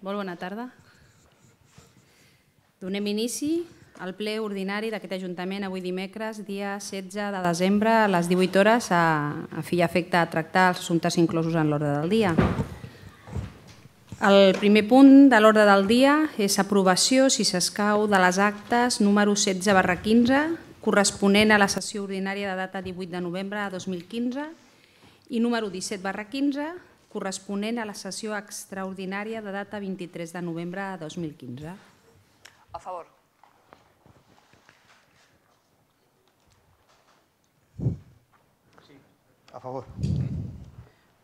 Molt bona tarda. Donem inici al ple ordinari d'aquest Ajuntament avui dimecres, dia 16 de desembre, a les 18 hores, a, a fi i efecte a tractar els assumptes inclosos en l'ordre del dia. El primer punt de l'ordre del dia és aprovació, si s'escau, de les actes número 16 barra 15, corresponent a la sessió ordinària de data 18 de novembre de 2015, i número 17 barra 15, corresponent a la sessió extraordinària de data 23 de novembre de 2015. A favor. A favor.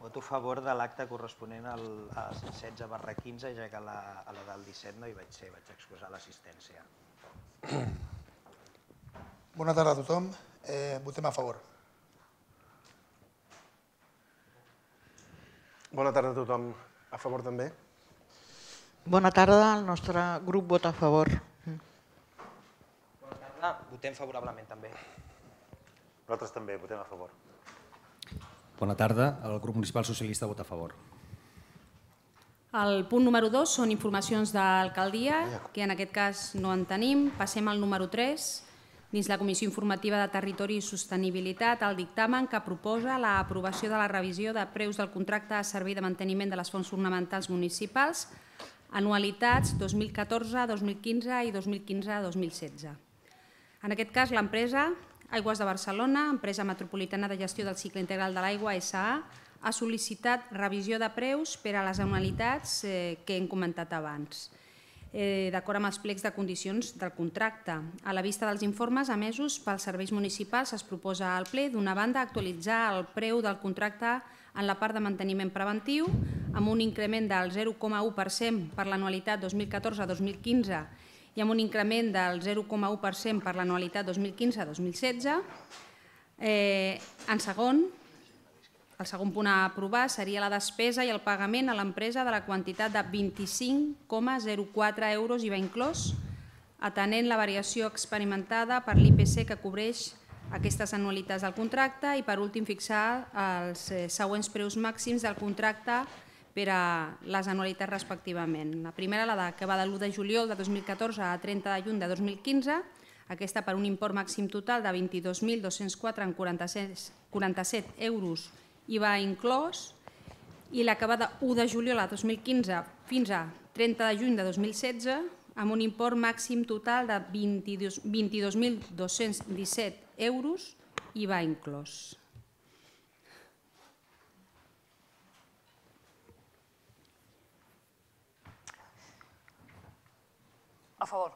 Voto a favor de l'acte corresponent al, a 16 barra 15, ja que a la, a la del 17 no hi vaig ser, vaig excusar l'assistència. Bona tarda a tothom. Eh, votem a favor. Bona tarda a tothom. A favor també? Bona tarda, el nostre grup vota a favor. Bona tarda, votem favorablement també. Nosaltres també votem a favor. Bona tarda. El grup municipal socialista vota a favor. El punt número 2 són informacions d'alcaldia, que en aquest cas no en tenim. Passem al número 3, dins la Comissió Informativa de Territori i Sostenibilitat, el dictamen que proposa l'aprovació de la revisió de preus del contracte de servei de manteniment de les fonts ornamentals municipals, anualitats 2014, 2015 i 2015-2016. En aquest cas, l'empresa Aigües de Barcelona, empresa metropolitana de gestió del cicle integral de l'aigua SA, ha sol·licitat revisió de preus per a les anualitats eh, que hem comentat abans, eh, d'acord amb els plecs de condicions del contracte. A la vista dels informes emesos pels serveis municipals es proposa al ple, d'una banda, actualitzar el preu del contracte en la part de manteniment preventiu amb un increment del 0,1% per l'anualitat 2014-2015 i amb un increment del 0,1% per l'anualitat 2015-2016. Eh, en segon, el segon punt a aprovar seria la despesa i el pagament a l'empresa de la quantitat de 25,04 euros IVA inclòs, atenent la variació experimentada per l'IPC que cobreix aquestes anualitats del contracte i per últim fixar els eh, següents preus màxims del contracte per a les anualitats respectivament. La primera, la que va de l'1 de juliol de 2014 a 30 de juny de 2015, aquesta per un import màxim total de 22.204 en 47, 47 euros IVA inclòs, i la que va de 1 de juliol de 2015 fins a 30 de juny de 2016 amb un import màxim total de 22.217 euros IVA inclòs. A favor.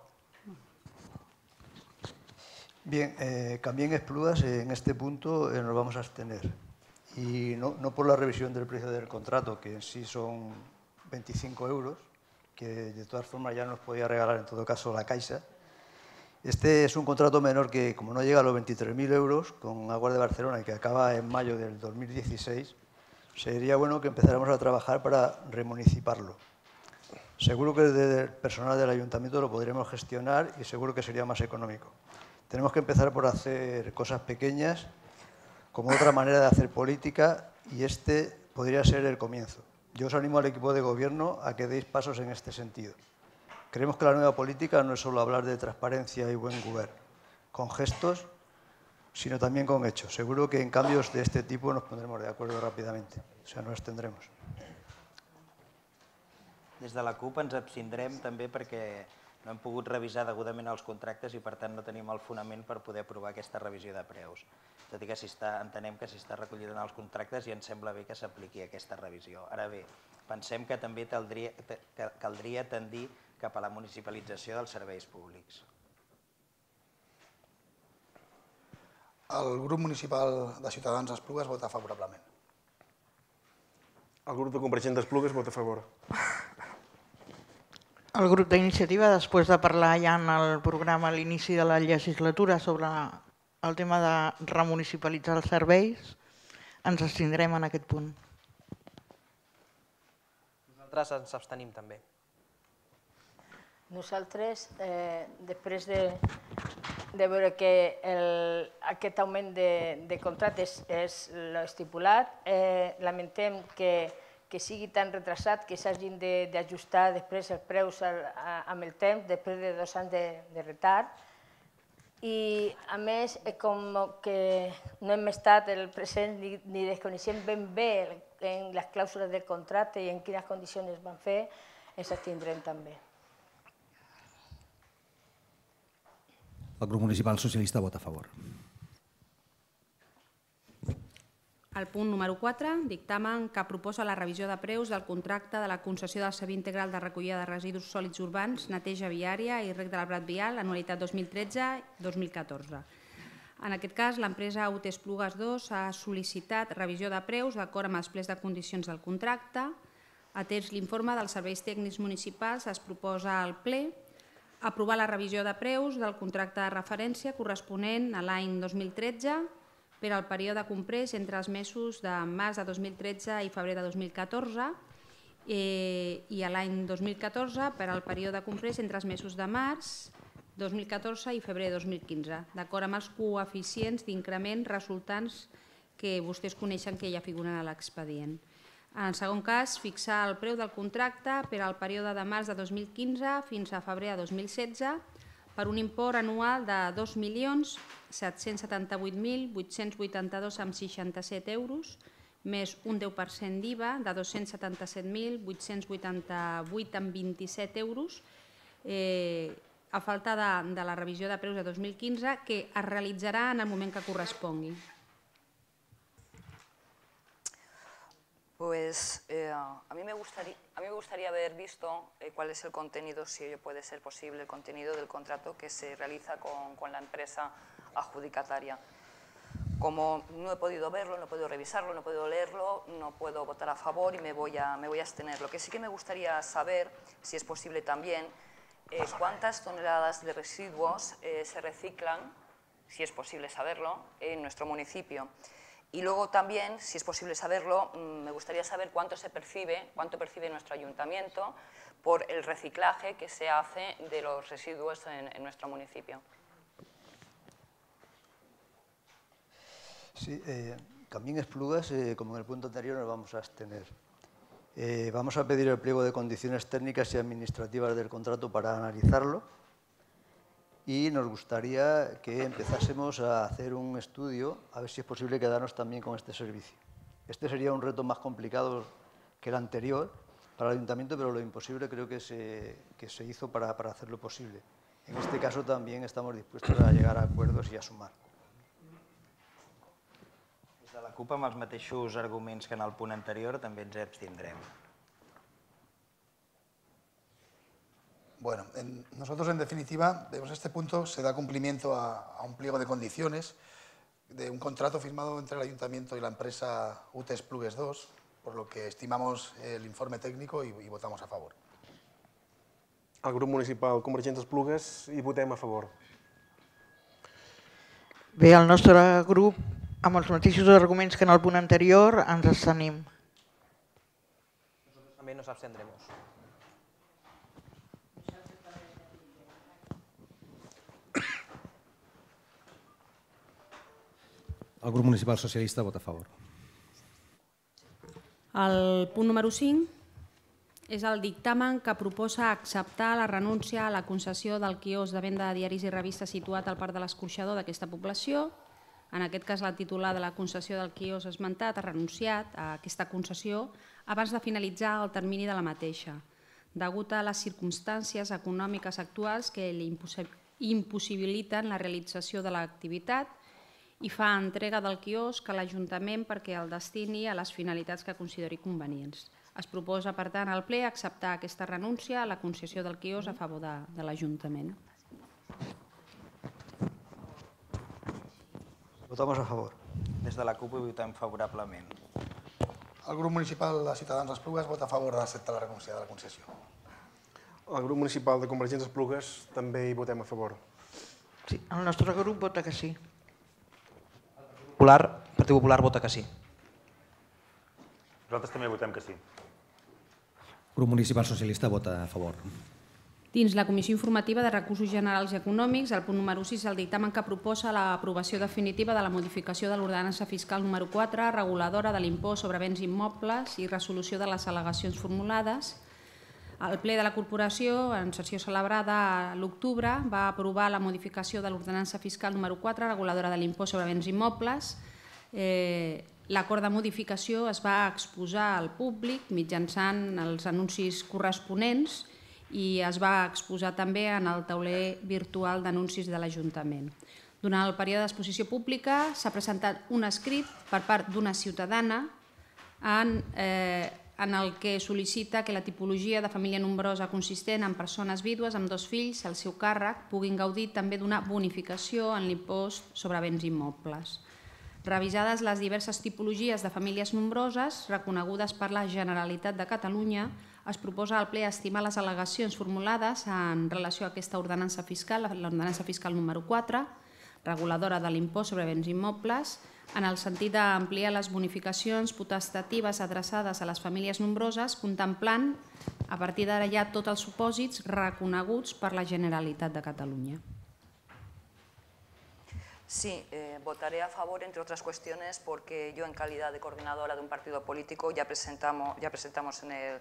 Bien, eh, también Esplugas, eh, en este punto eh, nos vamos a abstener. Y no, no por la revisión del precio del contrato, que en sí son 25 euros, que de todas formas ya nos podía regalar en todo caso la Caixa. Este es un contrato menor que, como no llega a los 23.000 euros, con Aguas de Barcelona que acaba en mayo del 2016, sería bueno que empezáramos a trabajar para remuniciparlo. Seguro que desde el personal del ayuntamiento lo podremos gestionar y seguro que sería más económico. Tenemos que empezar por hacer cosas pequeñas, como otra manera de hacer política, y este podría ser el comienzo. Yo os animo al equipo de gobierno a que deis pasos en este sentido. Creemos que la nueva política no es solo hablar de transparencia y buen gobierno, con gestos, sino también con hechos. Seguro que en cambios de este tipo nos pondremos de acuerdo rápidamente, o sea, nos extendremos. Des de la CUP ens abstindrem també perquè no hem pogut revisar degudament els contractes i per tant no tenim el fonament per poder aprovar aquesta revisió de preus. Tot i que si està, entenem que si està recollit en els contractes i ens sembla bé que s'apliqui aquesta revisió. Ara bé, pensem que també caldria, que caldria tendir cap a la municipalització dels serveis públics. El grup municipal de Ciutadans Esplugues vota favorablement. El grup de Convergent d'Esplugues vota a favor. El grup d'iniciativa, després de parlar ja en el programa a l'inici de la legislatura sobre el tema de remunicipalitzar els serveis, ens abstindrem en aquest punt. Nosaltres ens abstenim també. Nosaltres, eh, després de, de veure que el, aquest augment de, de contractes és l'estipulat, eh, lamentem que, que sigui tan retrasat que s'hagin de- d'ajustar després els preus al, a, amb el temps, després de dos anys de, de retard. I, a més, és com que no hem estat el present ni, ni desconeixem ben bé en les clàusules del contracte i en quines condicions es van fer, ens abstindrem també. El grup municipal socialista vota a favor. El punt número 4, dictamen que proposa la revisió de preus del contracte de la concessió del servei integral de recollida de residus sòlids urbans, neteja viària i rec de l'arbrat vial, anualitat 2013-2014. En aquest cas, l'empresa UT Esplugues 2 ha sol·licitat revisió de preus d'acord amb els plers de condicions del contracte. Atès l'informe dels serveis tècnics municipals, es proposa al ple aprovar la revisió de preus del contracte de referència corresponent a l'any 2013 per al període comprès entre els mesos de març de 2013 i febrer de 2014 eh, i a l'any 2014 per al període comprès entre els mesos de març 2014 i febrer de 2015, d'acord amb els coeficients d'increment resultants que vostès coneixen que ja figuren a l'expedient. En el segon cas, fixar el preu del contracte per al període de març de 2015 fins a febrer de 2016 per un import anual de 2.778.882,67 euros, més un 10% d'IVA de 277.888,27 euros, eh, a falta de, de la revisió de preus de 2015, que es realitzarà en el moment que correspongui. Pues eh, a, mí me gustaría, a mí me gustaría haber visto eh, cuál es el contenido, si ello puede ser posible, el contenido del contrato que se realiza con, con la empresa adjudicataria. Como no he podido verlo, no he podido revisarlo, no he podido leerlo, no puedo votar a favor y me voy a, me voy a abstener. Lo que sí que me gustaría saber, si es posible también, eh, cuántas toneladas de residuos eh, se reciclan, si es posible saberlo, en nuestro municipio. Y luego también, si es posible saberlo, mm, me gustaría saber cuánto se percibe, cuánto percibe nuestro ayuntamiento por el reciclaje que se hace de los residuos en, nuestro municipio. Sí, eh, también eh, como en el punto anterior, nos vamos a abstener. Eh, vamos a pedir el pliego de condiciones técnicas y administrativas del contrato para analizarlo y nos gustaría que empezásemos a hacer un estudio a ver si es posible quedarnos también con este servicio. Este sería un reto más complicado que el anterior para el ayuntamiento, pero lo imposible creo que se, que se hizo para, para hacerlo posible. En este caso también estamos dispuestos a llegar a acuerdos y a sumar. Des de la CUP, amb els mateixos arguments que en el punt anterior, també ens abstindrem. Bueno, en- nosotros en definitiva, vemos este punto, se da cumplimiento a, a un pliego de condiciones de un contrato firmado entre el Ayuntamiento y la empresa UTES Plugues 2, por lo que estimamos el informe técnico y, y votamos a favor. El grup municipal Convergents Esplugues hi votem a favor. Bé, el nostre grup, amb els mateixos arguments que en el punt anterior, ens abstenim. Nosotros también nos abstendremos. El grup municipal socialista vota a favor. El punt número 5 és el dictamen que proposa acceptar la renúncia a la concessió del quios de venda de diaris i revistes situat al Parc de l'Escorxador d'aquesta població. En aquest cas, la titular de la concessió del quios esmentat ha renunciat a aquesta concessió abans de finalitzar el termini de la mateixa, degut a les circumstàncies econòmiques actuals que li impossi- impossibiliten la realització de l'activitat i fa entrega del quiosc a l'Ajuntament perquè el destini a les finalitats que consideri convenients. Es proposa, per tant, al ple acceptar aquesta renúncia a la concessió del quiosc a favor de, de l'Ajuntament. Votamos a favor. Des de la CUP hi votem favorablement. El grup municipal de Ciutadans Esplugues vota a favor d'acceptar la renúncia de la concessió. El grup municipal de Convergents Esplugues també hi votem a favor. Sí, el nostre grup vota que sí. Popular, Partit Popular vota que sí. Nosaltres també votem que sí. El grup municipal socialista vota a favor. Dins la Comissió Informativa de Recursos Generals i Econòmics, el punt número 6, el dictamen que proposa l'aprovació definitiva de la modificació de l'ordenança fiscal número 4, reguladora de l'impost sobre béns immobles i resolució de les al·legacions formulades. El ple de la Corporació, en sessió celebrada a l'octubre, va aprovar la modificació de l'ordenança fiscal número 4, reguladora de l'impost sobre béns immobles. Eh, L'acord de modificació es va exposar al públic mitjançant els anuncis corresponents i es va exposar també en el tauler virtual d'anuncis de l'Ajuntament. Durant el període d'exposició pública s'ha presentat un escrit per part d'una ciutadana en, eh, en el que sol·licita que la tipologia de família nombrosa consistent en persones vídues amb dos fills al seu càrrec puguin gaudir també d'una bonificació en l'impost sobre béns immobles. Revisades les diverses tipologies de famílies nombroses reconegudes per la Generalitat de Catalunya, es proposa al ple estimar les al·legacions formulades en relació a aquesta ordenança fiscal, l'ordenança fiscal número 4, reguladora de l'impost sobre béns immobles, en el sentit d'ampliar les bonificacions potestatives adreçades a les famílies nombroses, contemplant a partir d'ara ja tots els supòsits reconeguts per la Generalitat de Catalunya. Sí, eh, votaré a favor, entre otras cuestiones, porque yo en calidad de coordinadora de un partido político ya presentamos, ya presentamos en el,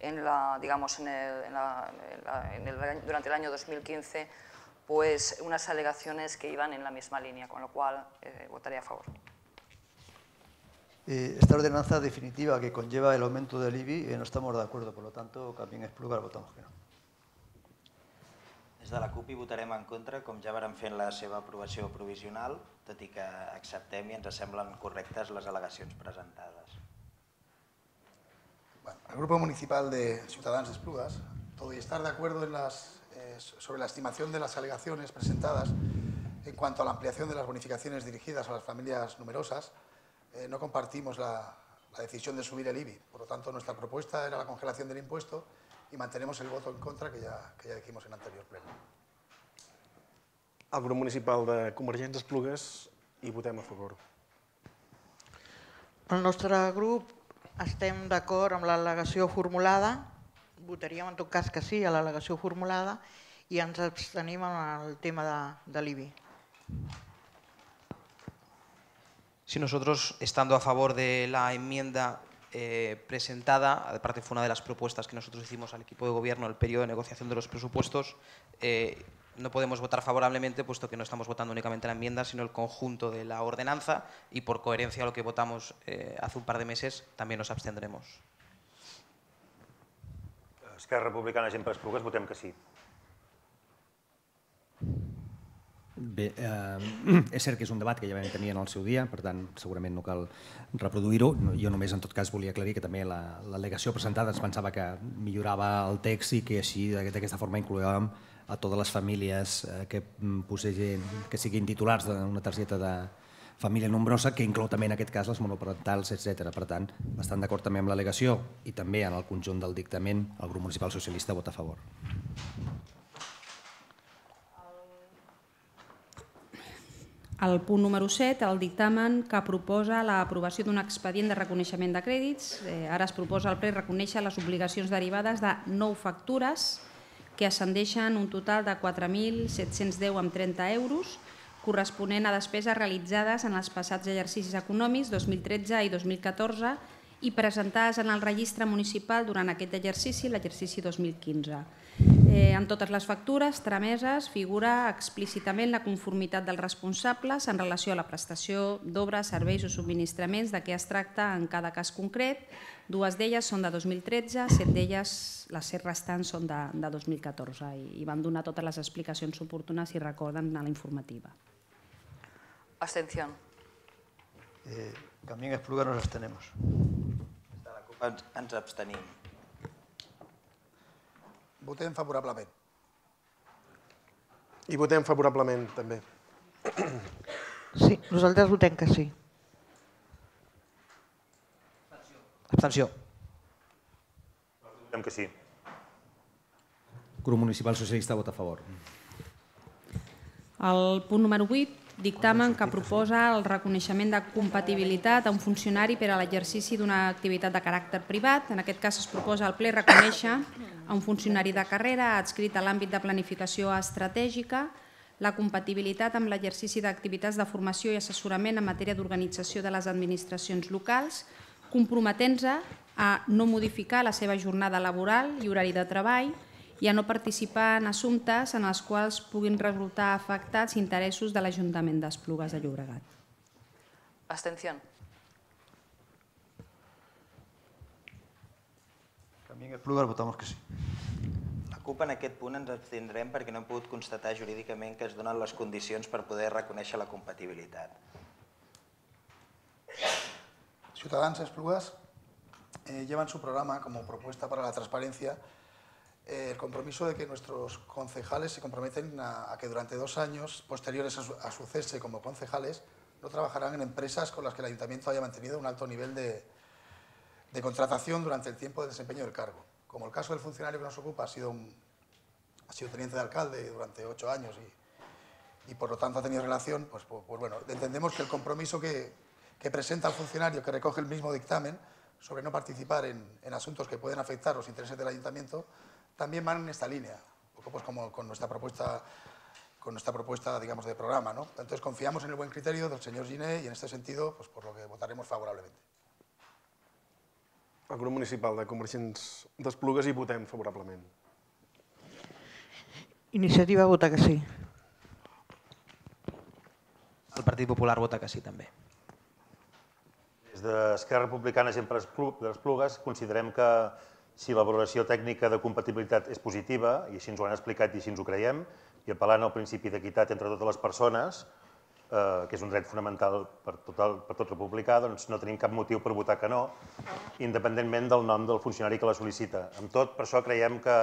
en la, digamos, en el, en la, en el, durante el año 2015 pues, unas alegaciones que iban en la misma línea, con lo cual eh, votaré a favor. Eh, esta ordenanza definitiva que conlleva el aumento del IBI eh, no estamos de acuerdo, por lo tanto, también Esplugar votamos que no. Des de la CUP hi votarem en contra, com ja vàrem fer en la seva aprovació provisional, tot i que acceptem i ens semblen correctes les al·legacions presentades. Bueno, el Grupo Municipal de Ciudadanos de Esplugas, todo y estar de acuerdo en las, sobre la estimación de las alegaciones presentadas en cuanto a la ampliación de las bonificaciones dirigidas a las familias numerosas, eh, no compartimos la, la decisión de subir el IBI. Por lo tanto, nuestra propuesta era la congelación del impuesto y mantenemos el voto en contra que ya, que ya dijimos en anterior pleno. El grup municipal de Convergents Esplugues hi votem a favor. El nostre grup estem d'acord amb l'al·legació formulada, votaríem en tot cas que sí a l'al·legació formulada i ens abstenim en el tema de, de l'IBI. Sí, nosotros, estando a favor de la enmienda eh, presentada, aparte fue una de las propuestas que nosotros hicimos al equipo de gobierno en el periodo de negociación de los presupuestos, eh, no podemos votar favorablemente puesto que no estamos votando únicamente la enmienda, sino el conjunto de la ordenanza y por coherencia a lo que votamos eh, hace un par de meses también nos abstendremos. Esquerra Republicana, gent per Esplugues, votem que sí. Bé, eh, és cert que és un debat que ja vam tenir en el seu dia, per tant, segurament no cal reproduir-ho. Jo només, en tot cas, volia aclarir que també l'al·legació presentada es pensava que millorava el text i que així, d'aquesta forma, incloïem a totes les famílies eh, que possegin, que siguin titulars d'una targeta de família nombrosa, que inclou també en aquest cas les monoparentals, etc. Per tant, bastant d'acord també amb l'al·legació i també en el conjunt del dictament, el grup municipal socialista vota a favor. El punt número 7, el dictamen que proposa l'aprovació d'un expedient de reconeixement de crèdits. Eh, ara es proposa al ple reconèixer les obligacions derivades de nou factures que ascendeixen un total de 4.710,30 euros corresponent a despeses realitzades en els passats exercicis econòmics 2013 i 2014 i presentades en el registre municipal durant aquest exercici, l'exercici 2015. Eh, en totes les factures trameses figura explícitament la conformitat dels responsables en relació a la prestació d'obres, serveis o subministraments de què es tracta en cada cas concret. Dues d'elles són de 2013, set d'elles, les set restants són de, de 2014 i, i van donar totes les explicacions oportunes i recorden a la informativa. Abstención. Eh, también Espluga nos abstenemos. Ens, ens abstenim. Votem favorablement. I votem favorablement, també. Sí, nosaltres votem que sí. Abstenció. Votem que sí. Grup Municipal Socialista vota a favor. El punt número 8, dictamen que proposa el reconeixement de compatibilitat a un funcionari per a l'exercici d'una activitat de caràcter privat. En aquest cas es proposa al ple reconèixer a un funcionari de carrera adscrit a l'àmbit de planificació estratègica, la compatibilitat amb l'exercici d'activitats de formació i assessorament en matèria d'organització de les administracions locals, comprometent-se a no modificar la seva jornada laboral i horari de treball i a no participar en assumptes en els quals puguin resultar afectats interessos de l'Ajuntament d'Esplugues de Llobregat. Abstención. También Esplugas votamos que sí. La CUP en aquest punt ens abstindrem perquè no hem pogut constatar jurídicament que es donen les condicions per poder reconèixer la compatibilitat. Ciudadanos Esplugas eh, llevan su programa como propuesta para la transparencia eh, el compromiso de que nuestros concejales se comprometen a, a que durante dos años posteriores a su, a su, cese como concejales no trabajarán en empresas con las que el ayuntamiento haya mantenido un alto nivel de, de contratación durante el tiempo de desempeño del cargo. Como el caso del funcionario que nos ocupa ha sido, un, ha sido teniente de alcalde durante ocho años y, y por lo tanto ha tenido relación, pues, pues, pues bueno, entendemos que el compromiso que, que, presenta el funcionario que recoge el mismo dictamen sobre no participar en, asuntos que pueden afectar los intereses del ayuntamiento también van en esta línea, un poco pues como con nuestra propuesta, con nuestra propuesta digamos, de programa. ¿no? Entonces confiamos en el buen criterio del señor Giné y en este sentido, pues por lo que votaremos favorablemente. El grup municipal de Convergents d'Esplugues hi votem favorablement. Iniciativa vota que sí. El Partit Popular vota que sí també. Des d'Esquerra Republicana sempre d'Esplugues considerem que si la valoració tècnica de compatibilitat és positiva, i així ens ho han explicat i així ens ho creiem, i apel·lant al principi d'equitat entre totes les persones, eh, que és un dret fonamental per tot, el, per tot republicà, doncs no tenim cap motiu per votar que no, independentment del nom del funcionari que la sol·licita. Amb tot, per això creiem que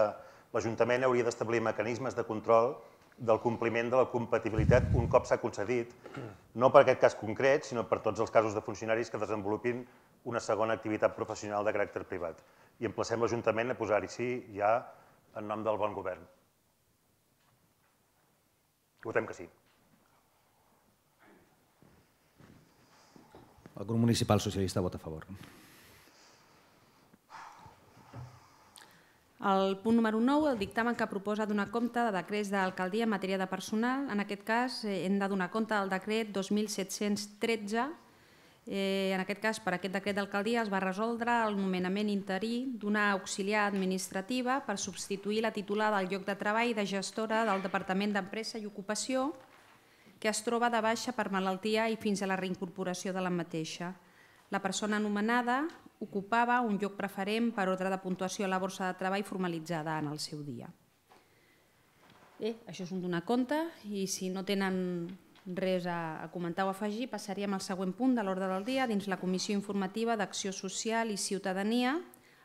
l'Ajuntament hauria d'establir mecanismes de control del compliment de la compatibilitat un cop s'ha concedit, no per aquest cas concret, sinó per tots els casos de funcionaris que desenvolupin una segona activitat professional de caràcter privat. I emplacem l'Ajuntament a posar-hi sí ja en nom del bon govern. Votem que sí. El grup municipal socialista vota a favor. El punt número 9, el dictamen que proposa donar compte de decrets d'alcaldia en matèria de personal. En aquest cas, eh, hem de donar compte del decret 2713. Eh, en aquest cas, per aquest decret d'alcaldia es va resoldre el nomenament interí d'una auxiliar administrativa per substituir la titular del lloc de treball de gestora del Departament d'Empresa i Ocupació, que es troba de baixa per malaltia i fins a la reincorporació de la mateixa. La persona anomenada ocupava un lloc preferent per ordre de puntuació a la borsa de treball formalitzada en el seu dia. Bé, això és un donar compte i si no tenen res a, comentar o afegir, passaríem al següent punt de l'ordre del dia dins la Comissió Informativa d'Acció Social i Ciutadania,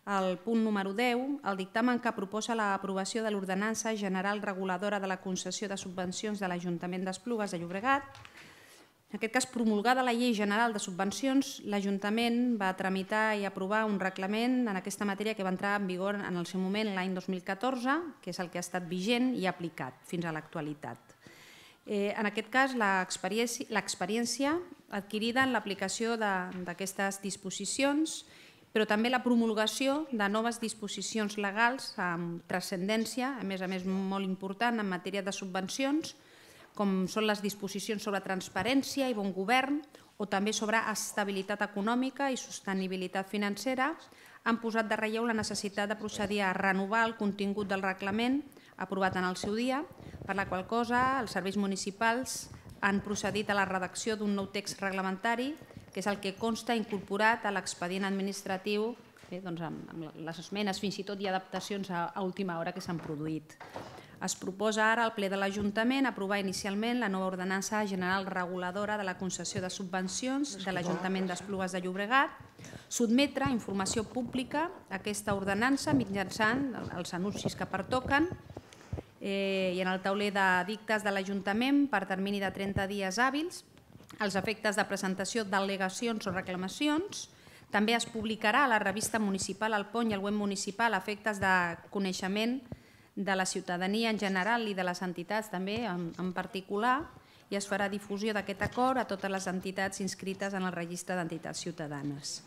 el punt número 10, el dictamen que proposa l'aprovació de l'Ordenança General Reguladora de la concessió de subvencions de l'Ajuntament d'Esplugues de Llobregat, en aquest cas, promulgada la Llei General de Subvencions, l'Ajuntament va tramitar i aprovar un reglament en aquesta matèria que va entrar en vigor en el seu moment l'any 2014, que és el que ha estat vigent i aplicat fins a l'actualitat. Eh, en aquest cas, l'experiència adquirida en l'aplicació d'aquestes disposicions, però també la promulgació de noves disposicions legals amb transcendència, a més a més molt important en matèria de subvencions, com són les disposicions sobre transparència i bon govern o també sobre estabilitat econòmica i sostenibilitat financera, han posat de relleu la necessitat de procedir a renovar el contingut del reglament aprovat en el seu dia, per la qual cosa els serveis municipals han procedit a la redacció d'un nou text reglamentari, que és el que consta incorporat a l'expedient administratiu eh, doncs amb, les esmenes, fins i tot i adaptacions a, a última hora que s'han produït. Es proposa ara al ple de l'Ajuntament aprovar inicialment la nova ordenança general reguladora de la concessió de subvencions de l'Ajuntament d'Esplugues de Llobregat, sotmetre a informació pública aquesta ordenança mitjançant els anuncis que pertoquen eh, i en el tauler de dictes de l'Ajuntament per termini de 30 dies hàbils els efectes de presentació d'al·legacions o reclamacions. També es publicarà a la revista municipal El Pont i el web municipal efectes de coneixement de la ciutadania en general i de les entitats també en, en particular i es farà difusió d'aquest acord a totes les entitats inscrites en el registre d'entitats ciutadanes.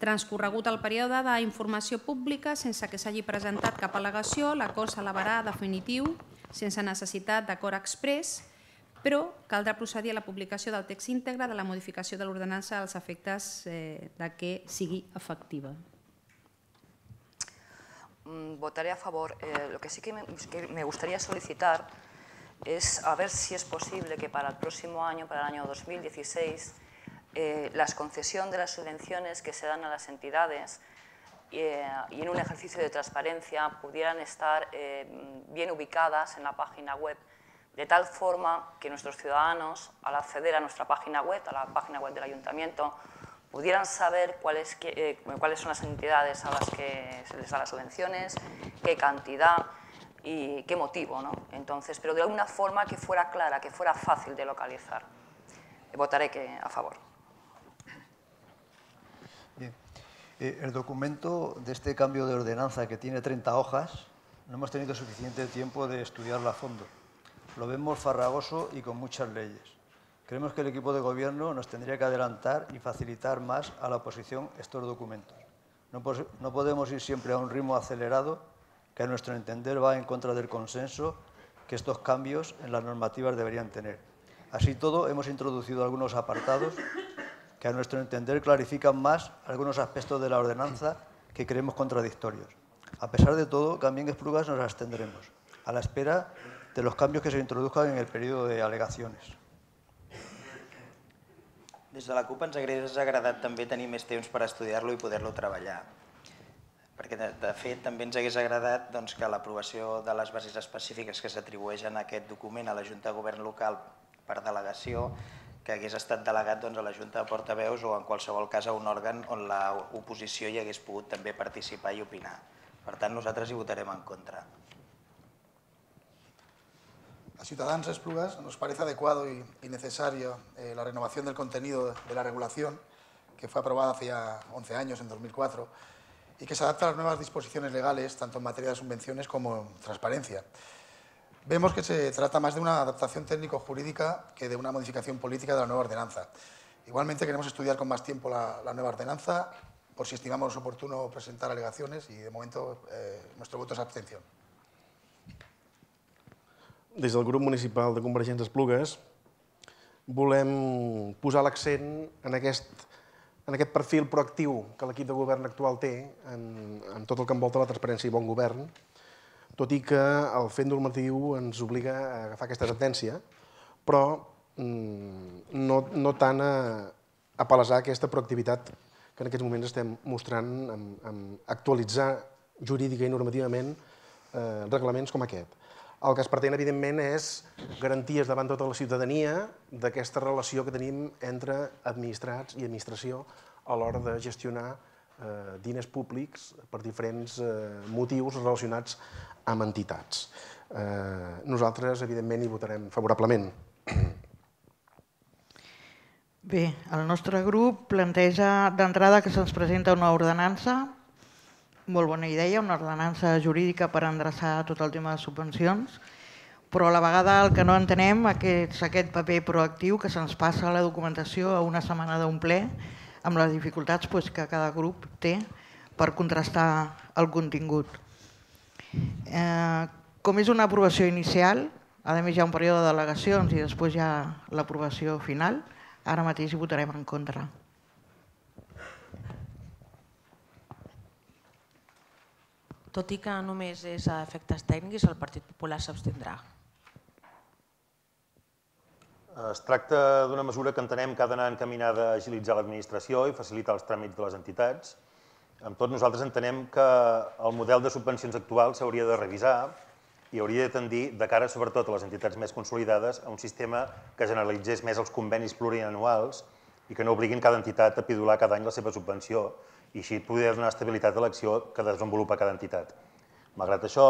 Transcorregut el període d'informació pública sense que s'hagi presentat cap al·legació, l'acord s'elevarà definitiu sense necessitat d'acord express, però caldrà procedir a la publicació del text íntegre de la modificació de l'ordenança als efectes eh, de que sigui efectiva. Mm, votaré a favor. Eh, lo que sí que me, gustaría solicitar es a ver si es posible que para el próximo año, para el año 2016, eh, las concesión de las subvenciones que se dan a las entidades eh, y en un ejercicio de transparencia pudieran estar bien ubicadas en la página web, de tal forma que nuestros ciudadanos, al acceder a nuestra página web, a la página web del ayuntamiento, pudieran saber cuáles, eh, cuáles son las entidades a las que se les da las subvenciones, qué cantidad y qué motivo. ¿no? Entonces, pero de alguna forma que fuera clara, que fuera fácil de localizar. Votaré que a favor. Bien. Eh, el documento de este cambio de ordenanza que tiene 30 hojas, no hemos tenido suficiente tiempo de estudiarlo a fondo. Lo vemos farragoso y con muchas leyes. Creemos que el equipo de gobierno nos tendría que adelantar y facilitar más a la oposición estos documentos. No, podemos ir siempre a un ritmo acelerado que a nuestro entender va en contra del consenso que estos cambios en las normativas deberían tener. Así todo, hemos introducido algunos apartados que a nuestro entender clarifican más algunos aspectos de la ordenanza que creemos contradictorios. A pesar de todo, también Esplugas nos abstendremos, a la espera de los cambios que se introduzcan en el periodo de alegaciones. Des de la CUP ens hauria agradat també tenir més temps per estudiar-lo i poder-lo treballar. Perquè, de, fet, també ens hagués agradat doncs, que l'aprovació de les bases específiques que s'atribueixen a aquest document a la Junta de Govern local per delegació, que hagués estat delegat doncs, a la Junta de Portaveus o en qualsevol cas a un òrgan on l'oposició hi hagués pogut també participar i opinar. Per tant, nosaltres hi votarem en contra. A Ciudadanos Esplugas nos parece adecuado y, necesario eh, la renovación del contenido de la regulación, que fue aprobada hace ya 11 años, en 2004, y que se adapta a las nuevas disposiciones legales, tanto en materia de subvenciones como en transparencia. Vemos que se trata más de una adaptación técnico-jurídica que de una modificación política de la nueva ordenanza. Igualmente queremos estudiar con más tiempo la, nueva ordenanza, por si estimamos oportuno presentar alegaciones y de momento eh, nuestro voto es abstención. Des del grup municipal de Convergents Esplugues volem posar l'accent en aquest, en aquest perfil proactiu que l'equip de govern actual té en, en tot el que envolta la transparència i bon govern, tot i que el fet normatiu ens obliga a agafar aquesta tendència, però mm, no, no tant a, a palesar aquesta proactivitat que en aquests moments estem mostrant en, en actualitzar jurídica i normativament eh, reglaments com aquest. El que es pretén, evidentment, és garanties davant tota la ciutadania d'aquesta relació que tenim entre administrats i administració a l'hora de gestionar eh, diners públics per diferents eh, motius relacionats amb entitats. Eh, nosaltres, evidentment, hi votarem favorablement. Bé, el nostre grup planteja d'entrada que se'ns presenta una ordenança molt bona idea, una ordenança jurídica per endreçar tot el tema de subvencions, però a la vegada el que no entenem és aquest paper proactiu que se'ns passa a la documentació a una setmana d'un ple amb les dificultats pues, que cada grup té per contrastar el contingut. Eh, com és una aprovació inicial, a més hi ha un període de delegacions i després hi ha l'aprovació final, ara mateix hi votarem en contra. Tot i que només és a efectes tècnics, el Partit Popular s'abstindrà. Es tracta d'una mesura que entenem que ha d'anar encaminada a agilitzar l'administració i facilitar els tràmits de les entitats. Amb tot, nosaltres entenem que el model de subvencions actual s'hauria de revisar i hauria de tendir, de cara sobretot a les entitats més consolidades, a un sistema que generalitzés més els convenis plurianuals i que no obliguin cada entitat a pidular cada any la seva subvenció, i així poder donar estabilitat a l'acció que desenvolupa cada entitat. Malgrat això,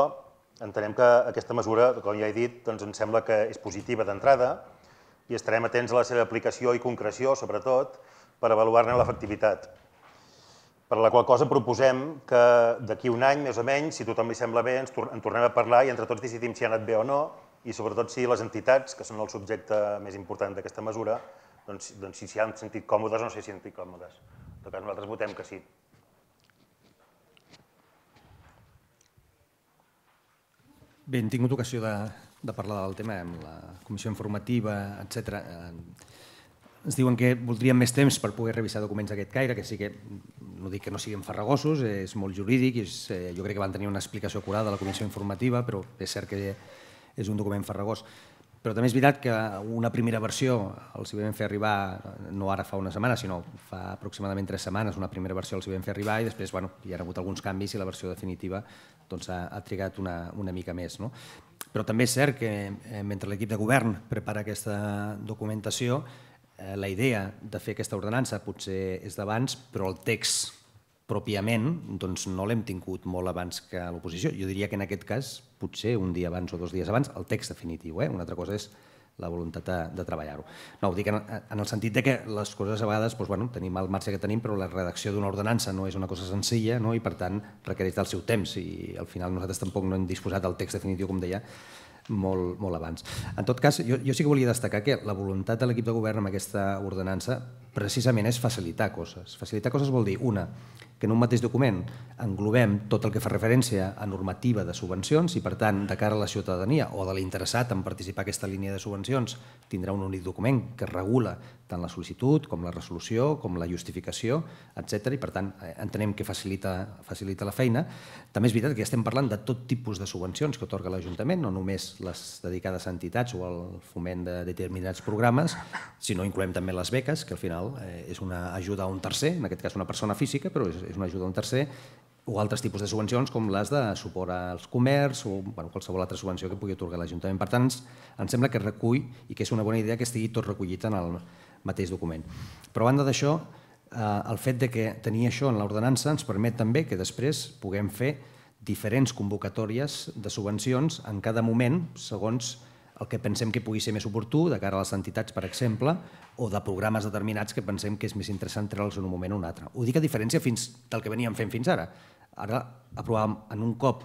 entenem que aquesta mesura, com ja he dit, doncs ens sembla que és positiva d'entrada i estarem atents a la seva aplicació i concreció, sobretot, per avaluar-ne l'efectivitat. Per la qual cosa proposem que d'aquí un any, més o menys, si tothom li sembla bé, ens en tornem a parlar i entre tots decidim si ha anat bé o no i sobretot si les entitats, que són el subjecte més important d'aquesta mesura, doncs, doncs si s'hi han sentit còmodes o no s'hi han sentit còmodes. Per tot cas, nosaltres votem que sí. Bé, hem tingut ocasió de, de parlar del tema amb la comissió informativa, etc. Eh, ens diuen que voldríem més temps per poder revisar documents d'aquest caire, que sí que no dic que no siguin farragosos, és molt jurídic, és, eh, jo crec que van tenir una explicació acurada a la comissió informativa, però és cert que és un document farragós. Però també és veritat que una primera versió els hi vam fer arribar, no ara fa una setmana, sinó fa aproximadament tres setmanes, una primera versió els hi vam fer arribar i després bueno, hi ha hagut alguns canvis i la versió definitiva doncs, ha, ha trigat una, una mica més. No? Però també és cert que eh, mentre l'equip de govern prepara aquesta documentació, eh, la idea de fer aquesta ordenança potser és d'abans, però el text pròpiament doncs no l'hem tingut molt abans que l'oposició. Jo diria que en aquest cas, potser un dia abans o dos dies abans, el text definitiu. Eh? Una altra cosa és la voluntat de, de treballar-ho. No, ho dic en, en el sentit de que les coses a vegades doncs, bueno, tenim el marge que tenim, però la redacció d'una ordenança no és una cosa senzilla no? i per tant requereix del seu temps i al final nosaltres tampoc no hem disposat del text definitiu, com deia, molt, molt abans. En tot cas, jo, jo sí que volia destacar que la voluntat de l'equip de govern amb aquesta ordenança precisament és facilitar coses. Facilitar coses vol dir, una, que en un mateix document englobem tot el que fa referència a normativa de subvencions i, per tant, de cara a la ciutadania o de l'interessat en participar en aquesta línia de subvencions, tindrà un únic document que regula tant la sol·licitud com la resolució, com la justificació, etc. i, per tant, eh, entenem que facilita, facilita la feina. També és veritat que estem parlant de tot tipus de subvencions que otorga l'Ajuntament, no només les dedicades a entitats o al foment de determinats programes, sinó incloem també les beques, que al final eh, és una ajuda a un tercer, en aquest cas una persona física, però és, és una ajuda a un tercer, o altres tipus de subvencions com les de suport als comerç o bueno, qualsevol altra subvenció que pugui otorgar l'Ajuntament. Per tant, ens, ens sembla que recull i que és una bona idea que estigui tot recollit en el mateix document. Però a banda d'això, eh, el fet de que tenir això en l'ordenança ens permet també que després puguem fer diferents convocatòries de subvencions en cada moment, segons el que pensem que pugui ser més oportú de cara a les entitats, per exemple, o de programes determinats que pensem que és més interessant treure'ls en un moment o un altre. Ho dic a diferència fins del que veníem fent fins ara. Ara aprovàvem en un cop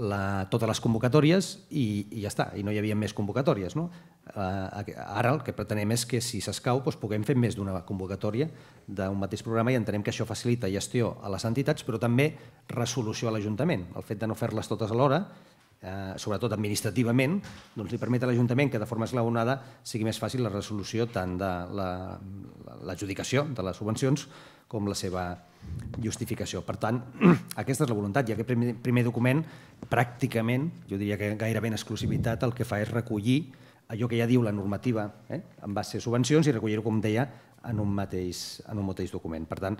la, totes les convocatòries i, i ja està, i no hi havia més convocatòries. No? Eh, ara el que pretenem és que si s'escau doncs puguem fer més d'una convocatòria d'un mateix programa i entenem que això facilita gestió a les entitats però també resolució a l'Ajuntament. El fet de no fer-les totes alhora eh, sobretot administrativament, doncs li permet a l'Ajuntament que de forma esglaonada sigui més fàcil la resolució tant de l'adjudicació la, de les subvencions com la seva justificació. Per tant, aquesta és la voluntat, ja que primer, primer document, pràcticament, jo diria que gairebé en exclusivitat, el que fa és recollir allò que ja diu la normativa eh, en base a subvencions i recollir-ho, com deia, en un mateix, en un mateix document. Per tant,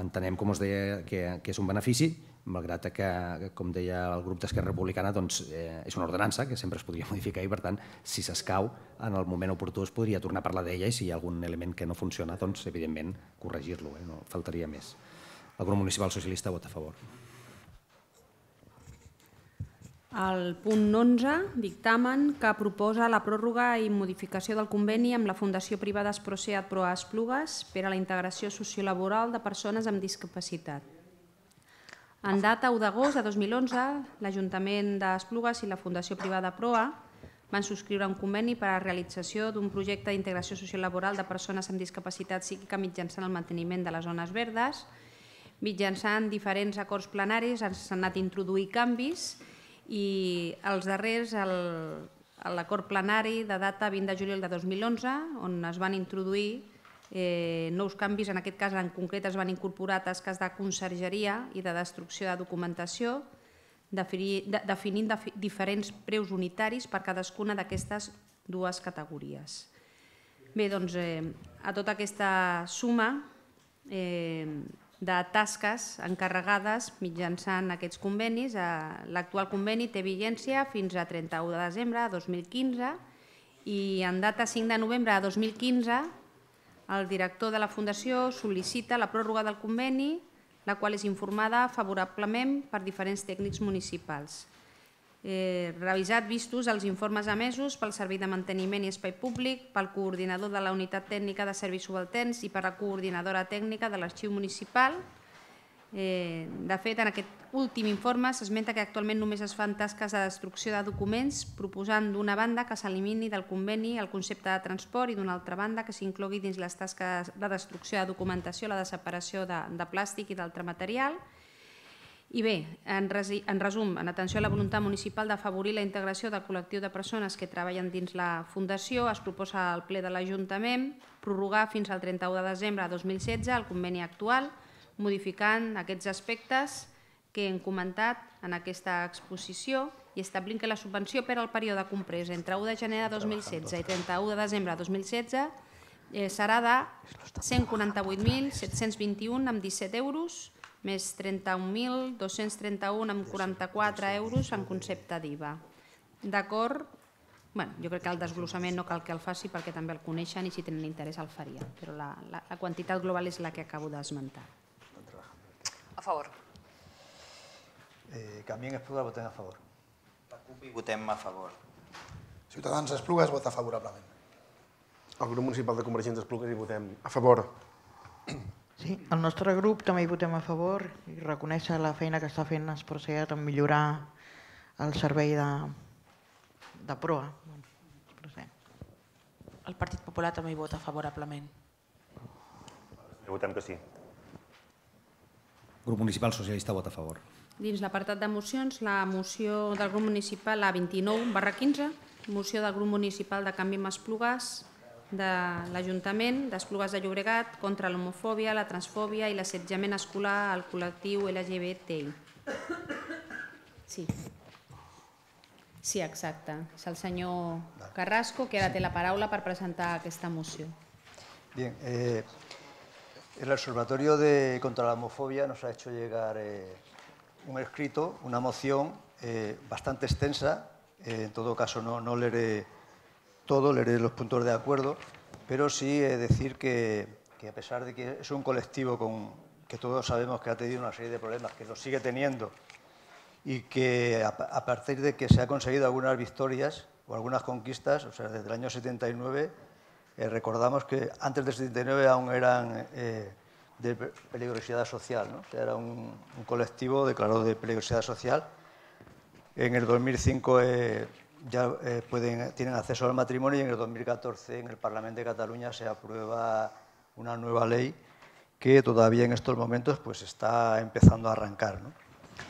entenem, com us deia, que, que és un benefici, malgrat que, com deia el grup d'Esquerra Republicana, doncs, eh, és una ordenança que sempre es podria modificar i, per tant, si s'escau, en el moment oportú es podria tornar a parlar d'ella i si hi ha algun element que no funciona, doncs, evidentment, corregir-lo, eh? no faltaria més. El grup municipal socialista vota a favor. El punt 11, dictamen que proposa la pròrroga i modificació del conveni amb la Fundació Privada Esproceat Pro Esplugues per a la integració sociolaboral de persones amb discapacitat. En data 1 d'agost de 2011, l'Ajuntament d'Esplugues i la Fundació Privada Proa van subscriure un conveni per a la realització d'un projecte d'integració sociolaboral de persones amb discapacitat psíquica mitjançant el manteniment de les zones verdes. Mitjançant diferents acords plenaris s'han anat introduint canvis i els darrers l'acord plenari de data 20 de juliol de 2011 on es van introduir eh, nous canvis, en aquest cas en concret es van incorporar tasques de consergeria i de destrucció de documentació, definint diferents preus unitaris per cadascuna d'aquestes dues categories. Bé, doncs, eh, a tota aquesta suma eh, de tasques encarregades mitjançant aquests convenis. Eh, l'actual conveni té vigència fins a 31 de desembre de 2015 i en data 5 de novembre de 2015 el director de la Fundació sol·licita la pròrroga del conveni, la qual és informada favorablement per diferents tècnics municipals eh, revisat vistos els informes emesos pel Servei de Manteniment i Espai Públic, pel coordinador de la Unitat Tècnica de Serveis Subalterns i per la coordinadora tècnica de l'Arxiu Municipal. Eh, de fet, en aquest últim informe s'esmenta que actualment només es fan tasques de destrucció de documents, proposant d'una banda que s'elimini del conveni el concepte de transport i d'una altra banda que s'inclogui dins les tasques de destrucció de documentació la de separació de, de plàstic i d'altre material, I bé, en, resi, en resum, en atenció a la voluntat municipal d'afavorir la integració del col·lectiu de persones que treballen dins la Fundació, es proposa al ple de l'Ajuntament prorrogar fins al 31 de desembre de 2016 el conveni actual, modificant aquests aspectes que hem comentat en aquesta exposició i establint que la subvenció per al període comprès entre 1 de gener de 2016 i 31 de desembre de 2016 eh, serà de 148.721 amb 17 euros més 31.231 amb 44 euros en concepte d'IVA. D'acord? Bueno, jo crec que el desglossament no cal que el faci perquè també el coneixen i si tenen interès el faria, però la, la, la quantitat global és la que acabo d'esmentar. A favor. Eh, Canvien Espluga, votem a favor. La CUP hi votem a favor. Ciutadans Esplugues vota favorablement. El grup municipal de Convergents Esplugues hi votem a favor. Sí, el nostre grup també hi votem a favor i reconèixer la feina que està fent Esproseat en millorar el servei de, de proa. El Partit Popular també hi vota favorablement. Votem que sí. Grup Municipal Socialista vota a favor. Dins l'apartat de mocions, la moció del grup municipal, la 29 barra 15, moció del grup municipal de Canvi Masplugàs, de l'Ajuntament d'Esplugues de Llobregat contra l'homofòbia, la transfòbia i l'assetjament escolar al col·lectiu LGBTI. Sí. Sí, exacte. És el senyor Carrasco que ara té la paraula per presentar aquesta moció. Bien, eh, el Observatorio de, contra la Homofobia nos ha hecho llegar eh, un escrito, una moción eh, bastante extensa, eh, en todo caso no, leeré todo, leeré los puntos de acuerdo, pero sí decir que, que, a pesar de que es un colectivo con, que todos sabemos que ha tenido una serie de problemas, que lo sigue teniendo, y que a, a partir de que se ha conseguido algunas victorias o algunas conquistas, o sea, desde el año 79, eh, recordamos que antes del 79 aún eran eh, de peligrosidad social, ¿no? o sea, era un, un, colectivo declarado de peligrosidad social. En el 2005 eh, ya eh, pueden, tienen acceso al matrimonio y en el 2014 en el Parlamento de Cataluña se aprueba una nueva ley que todavía en estos momentos pues, está empezando a arrancar. ¿no?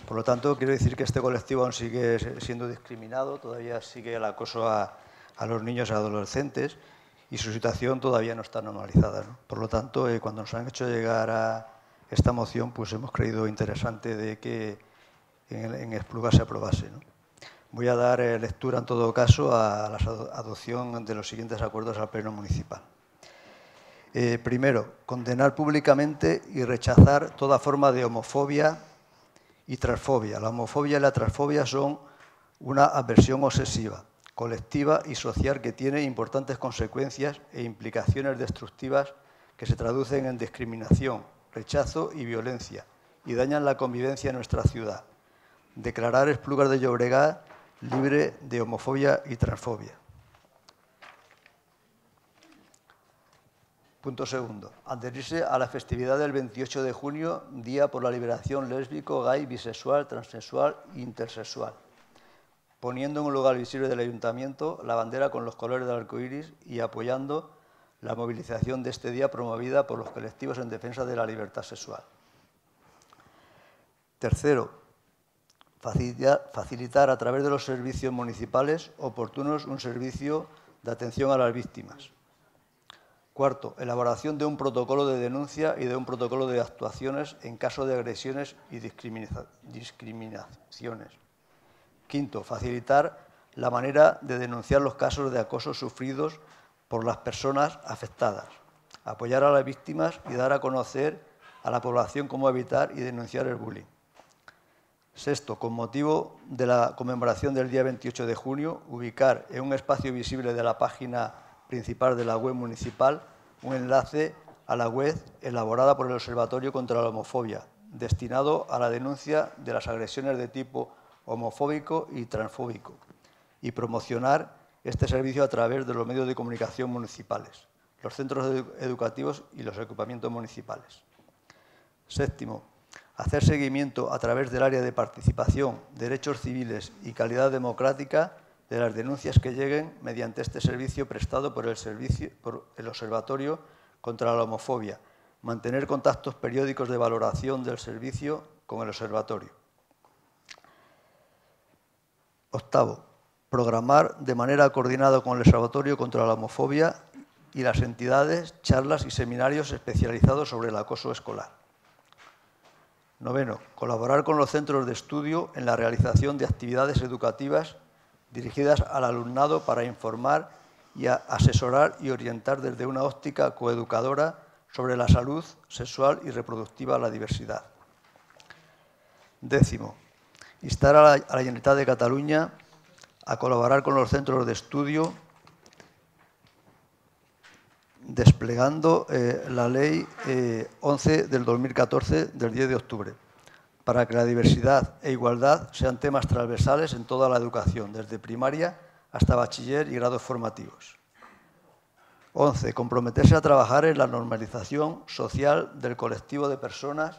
Por lo tanto, quiero decir que este colectivo aún sigue siendo discriminado, todavía sigue el acoso a, a los niños y adolescentes y su situación todavía no está normalizada. ¿no? Por lo tanto, eh, cuando nos han hecho llegar a esta moción, pues hemos creído interesante de que en, en Espluga se aprobase. Voy a dar eh, lectura, en todo caso, a la adopción de los siguientes acuerdos al Pleno Municipal. Eh, primero, condenar públicamente y rechazar toda forma de homofobia y transfobia. La homofobia y la transfobia son una aversión obsesiva, colectiva y social que tiene importantes consecuencias e implicaciones destructivas que se traducen en discriminación, rechazo y violencia y dañan la convivencia en nuestra ciudad. Declarar Esplugas de Llobregat libre de homofobia y transfobia. Punto segundo. Adherirse a la festividad del 28 de junio, Día por la Liberación Lésbico, Gay, Bisexual, Transsexual e Intersexual, poniendo en un lugar visible del Ayuntamiento la bandera con los colores del arco iris y apoyando la movilización de este día promovida por los colectivos en defensa de la libertad sexual. Tercero, facilitar a través de los servicios municipales oportunos un servicio de atención a las víctimas. Cuarto, elaboración de un protocolo de denuncia y de un protocolo de actuaciones en caso de agresiones y discriminaciones. Quinto, facilitar la manera de denunciar los casos de acoso sufridos por las personas afectadas. Apoyar a las víctimas y dar a conocer a la población cómo evitar y denunciar el bullying. Sexto, con motivo de la conmemoración del día 28 de junio, ubicar en un espacio visible de la página principal de la web municipal un enlace a la web elaborada por el Observatorio contra la Homofobia, destinado a la denuncia de las agresiones de tipo homofóbico y transfóbico, y promocionar este servicio a través de los medios de comunicación municipales, los centros educativos y los equipamientos municipales. Séptimo, hacer seguimiento a través del área de participación, derechos civiles y calidad democrática de las denuncias que lleguen mediante este servicio prestado por el, por el Observatorio contra la Homofobia, mantener contactos periódicos de valoración del servicio con el Observatorio. Octavo, programar de manera coordinada con el Observatorio contra la Homofobia y las entidades, charlas y seminarios especializados sobre el acoso escolar. Noveno, colaborar con los centros de estudio en la realización de actividades educativas dirigidas al alumnado para informar y asesorar y orientar desde una óptica coeducadora sobre la salud sexual y reproductiva a la diversidad. Décimo, instar a la, a de Cataluña a colaborar con los centros de estudio desplegando eh, la Ley eh, 11 del 2014 del 10 de octubre para que la diversidad e igualdad sean temas transversales en toda la educación, desde primaria hasta bachiller y grados formativos. 11. Comprometerse a trabajar en la normalización social del colectivo de personas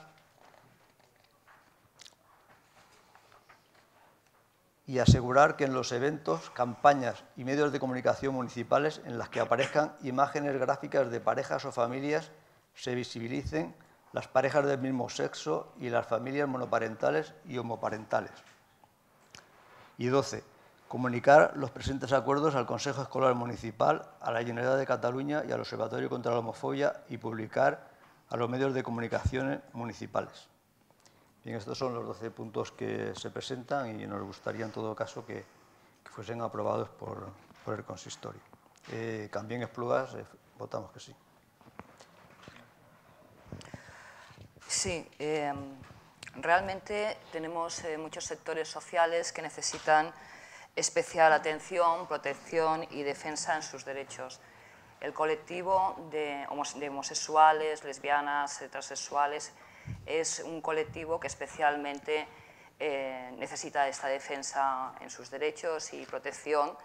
y asegurar que en los eventos, campañas y medios de comunicación municipales en las que aparezcan imágenes gráficas de parejas o familias se visibilicen las parejas del mismo sexo y las familias monoparentales y homoparentales. Y 12. Comunicar los presentes acuerdos al Consejo Escolar Municipal, a la Generalitat de Cataluña y al Observatorio contra la Homofobia y publicar a los medios de comunicación municipales. Bien, estos son los 12 puntos que se presentan y nos gustaría en todo caso que, fuesen aprobados por, el consistorio. Eh, también Esplugas, eh, votamos que sí. Sí, eh, realmente tenemos eh, muchos sectores sociales que necesitan especial atención, protección y defensa en sus derechos. El colectivo de, homosexuales, lesbianas, transexuales es un colectivo que especialmente eh, necesita esta defensa en sus derechos y protección.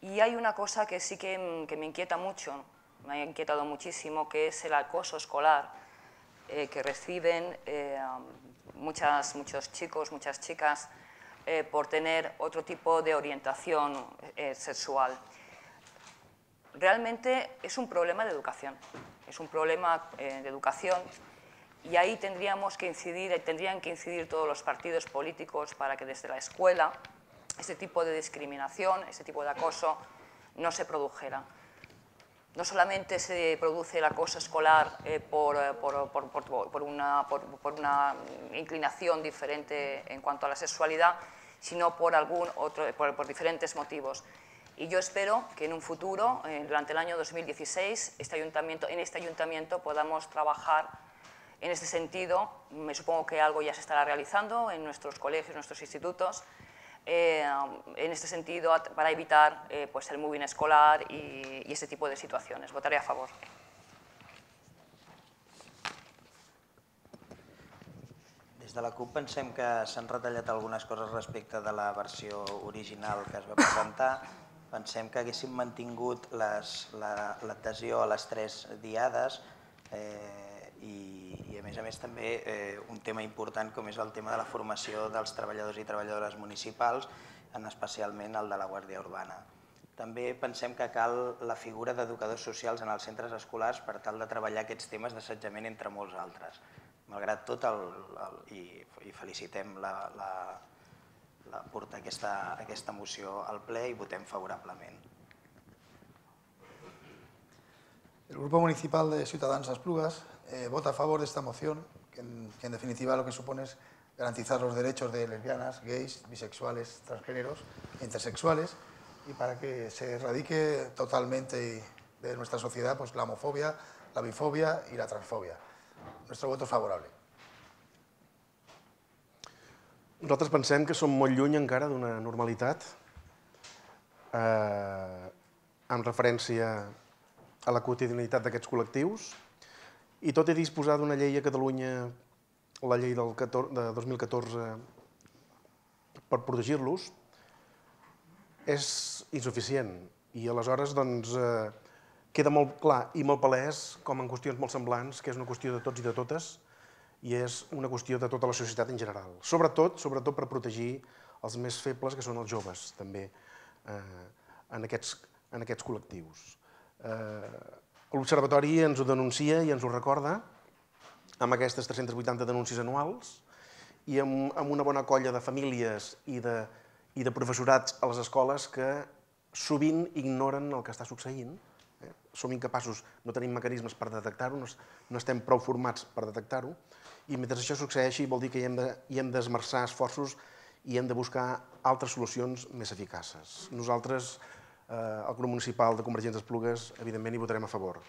Y hay una cosa que sí que, que me inquieta mucho, me ha inquietado muchísimo, que es el acoso escolar eh, que reciben eh, muchas, muchos chicos, muchas chicas, por tener otro tipo de orientación sexual. Realmente es un problema de educación, es un problema de educación y ahí tendríamos que incidir, tendrían que incidir todos los partidos políticos para que desde la escuela este tipo de discriminación, este tipo de acoso no se produjera. No solamente se produce el acoso escolar eh, por, por, por, por, una, por, una inclinación diferente en cuanto a la sexualidad, sino por, algún otro, por, diferentes motivos. Y yo espero que en un futuro, eh, durante el año 2016, este ayuntamiento, en este ayuntamiento podamos trabajar en este sentido. Me supongo que algo ya se estará realizando en nuestros colegios, en nuestros institutos, eh, en este sentido para evitar eh, pues el moving escolar y, y este tipo de situaciones. Votaré a favor. Des de la CUP pensem que s'han retallat algunes coses respecte de la versió original que es va presentar. Pensem que haguéssim mantingut l'adhesió la, a les tres diades eh, i, i a més a més també eh, un tema important com és el tema de la formació dels treballadors i treballadores municipals, en especialment el de la Guàrdia Urbana. També pensem que cal la figura d'educadors socials en els centres escolars per tal de treballar aquests temes d'assetjament entre molts altres malgrat tot, el, el, i, i felicitem la, la, la portar aquesta, aquesta moció al ple i votem favorablement. El Grupo Municipal de Ciudadanos Esplugas eh, vota a favor de esta moción, que en, que en definitiva lo que supone es garantizar los derechos de lesbianas, gays, bisexuales, transgéneros, intersexuales, y para que se erradique totalmente de nuestra sociedad pues, la homofobia, la bifobia y la transfobia. Nuestro voto és favorable. Nosaltres pensem que som molt lluny encara d'una normalitat eh, en referència a la quotidianitat d'aquests col·lectius i tot i disposar d'una llei a Catalunya, la llei del 14, de 2014, per protegir-los, és insuficient. I aleshores, doncs, eh, queda molt clar i molt palès, com en qüestions molt semblants, que és una qüestió de tots i de totes, i és una qüestió de tota la societat en general. Sobretot, sobretot per protegir els més febles, que són els joves, també, eh, en, aquests, en aquests col·lectius. Eh, L'Observatori ens ho denuncia i ens ho recorda, amb aquestes 380 denúncies anuals, i amb, amb una bona colla de famílies i de, i de professorats a les escoles que sovint ignoren el que està succeint. Eh? Som incapaços, no tenim mecanismes per detectar-ho, no, estem prou formats per detectar-ho, i mentre això succeeixi vol dir que hi hem de, hi hem d'esmerçar esforços i hem de buscar altres solucions més eficaces. Nosaltres, el grup municipal de Convergents Esplugues, evidentment hi votarem a favor.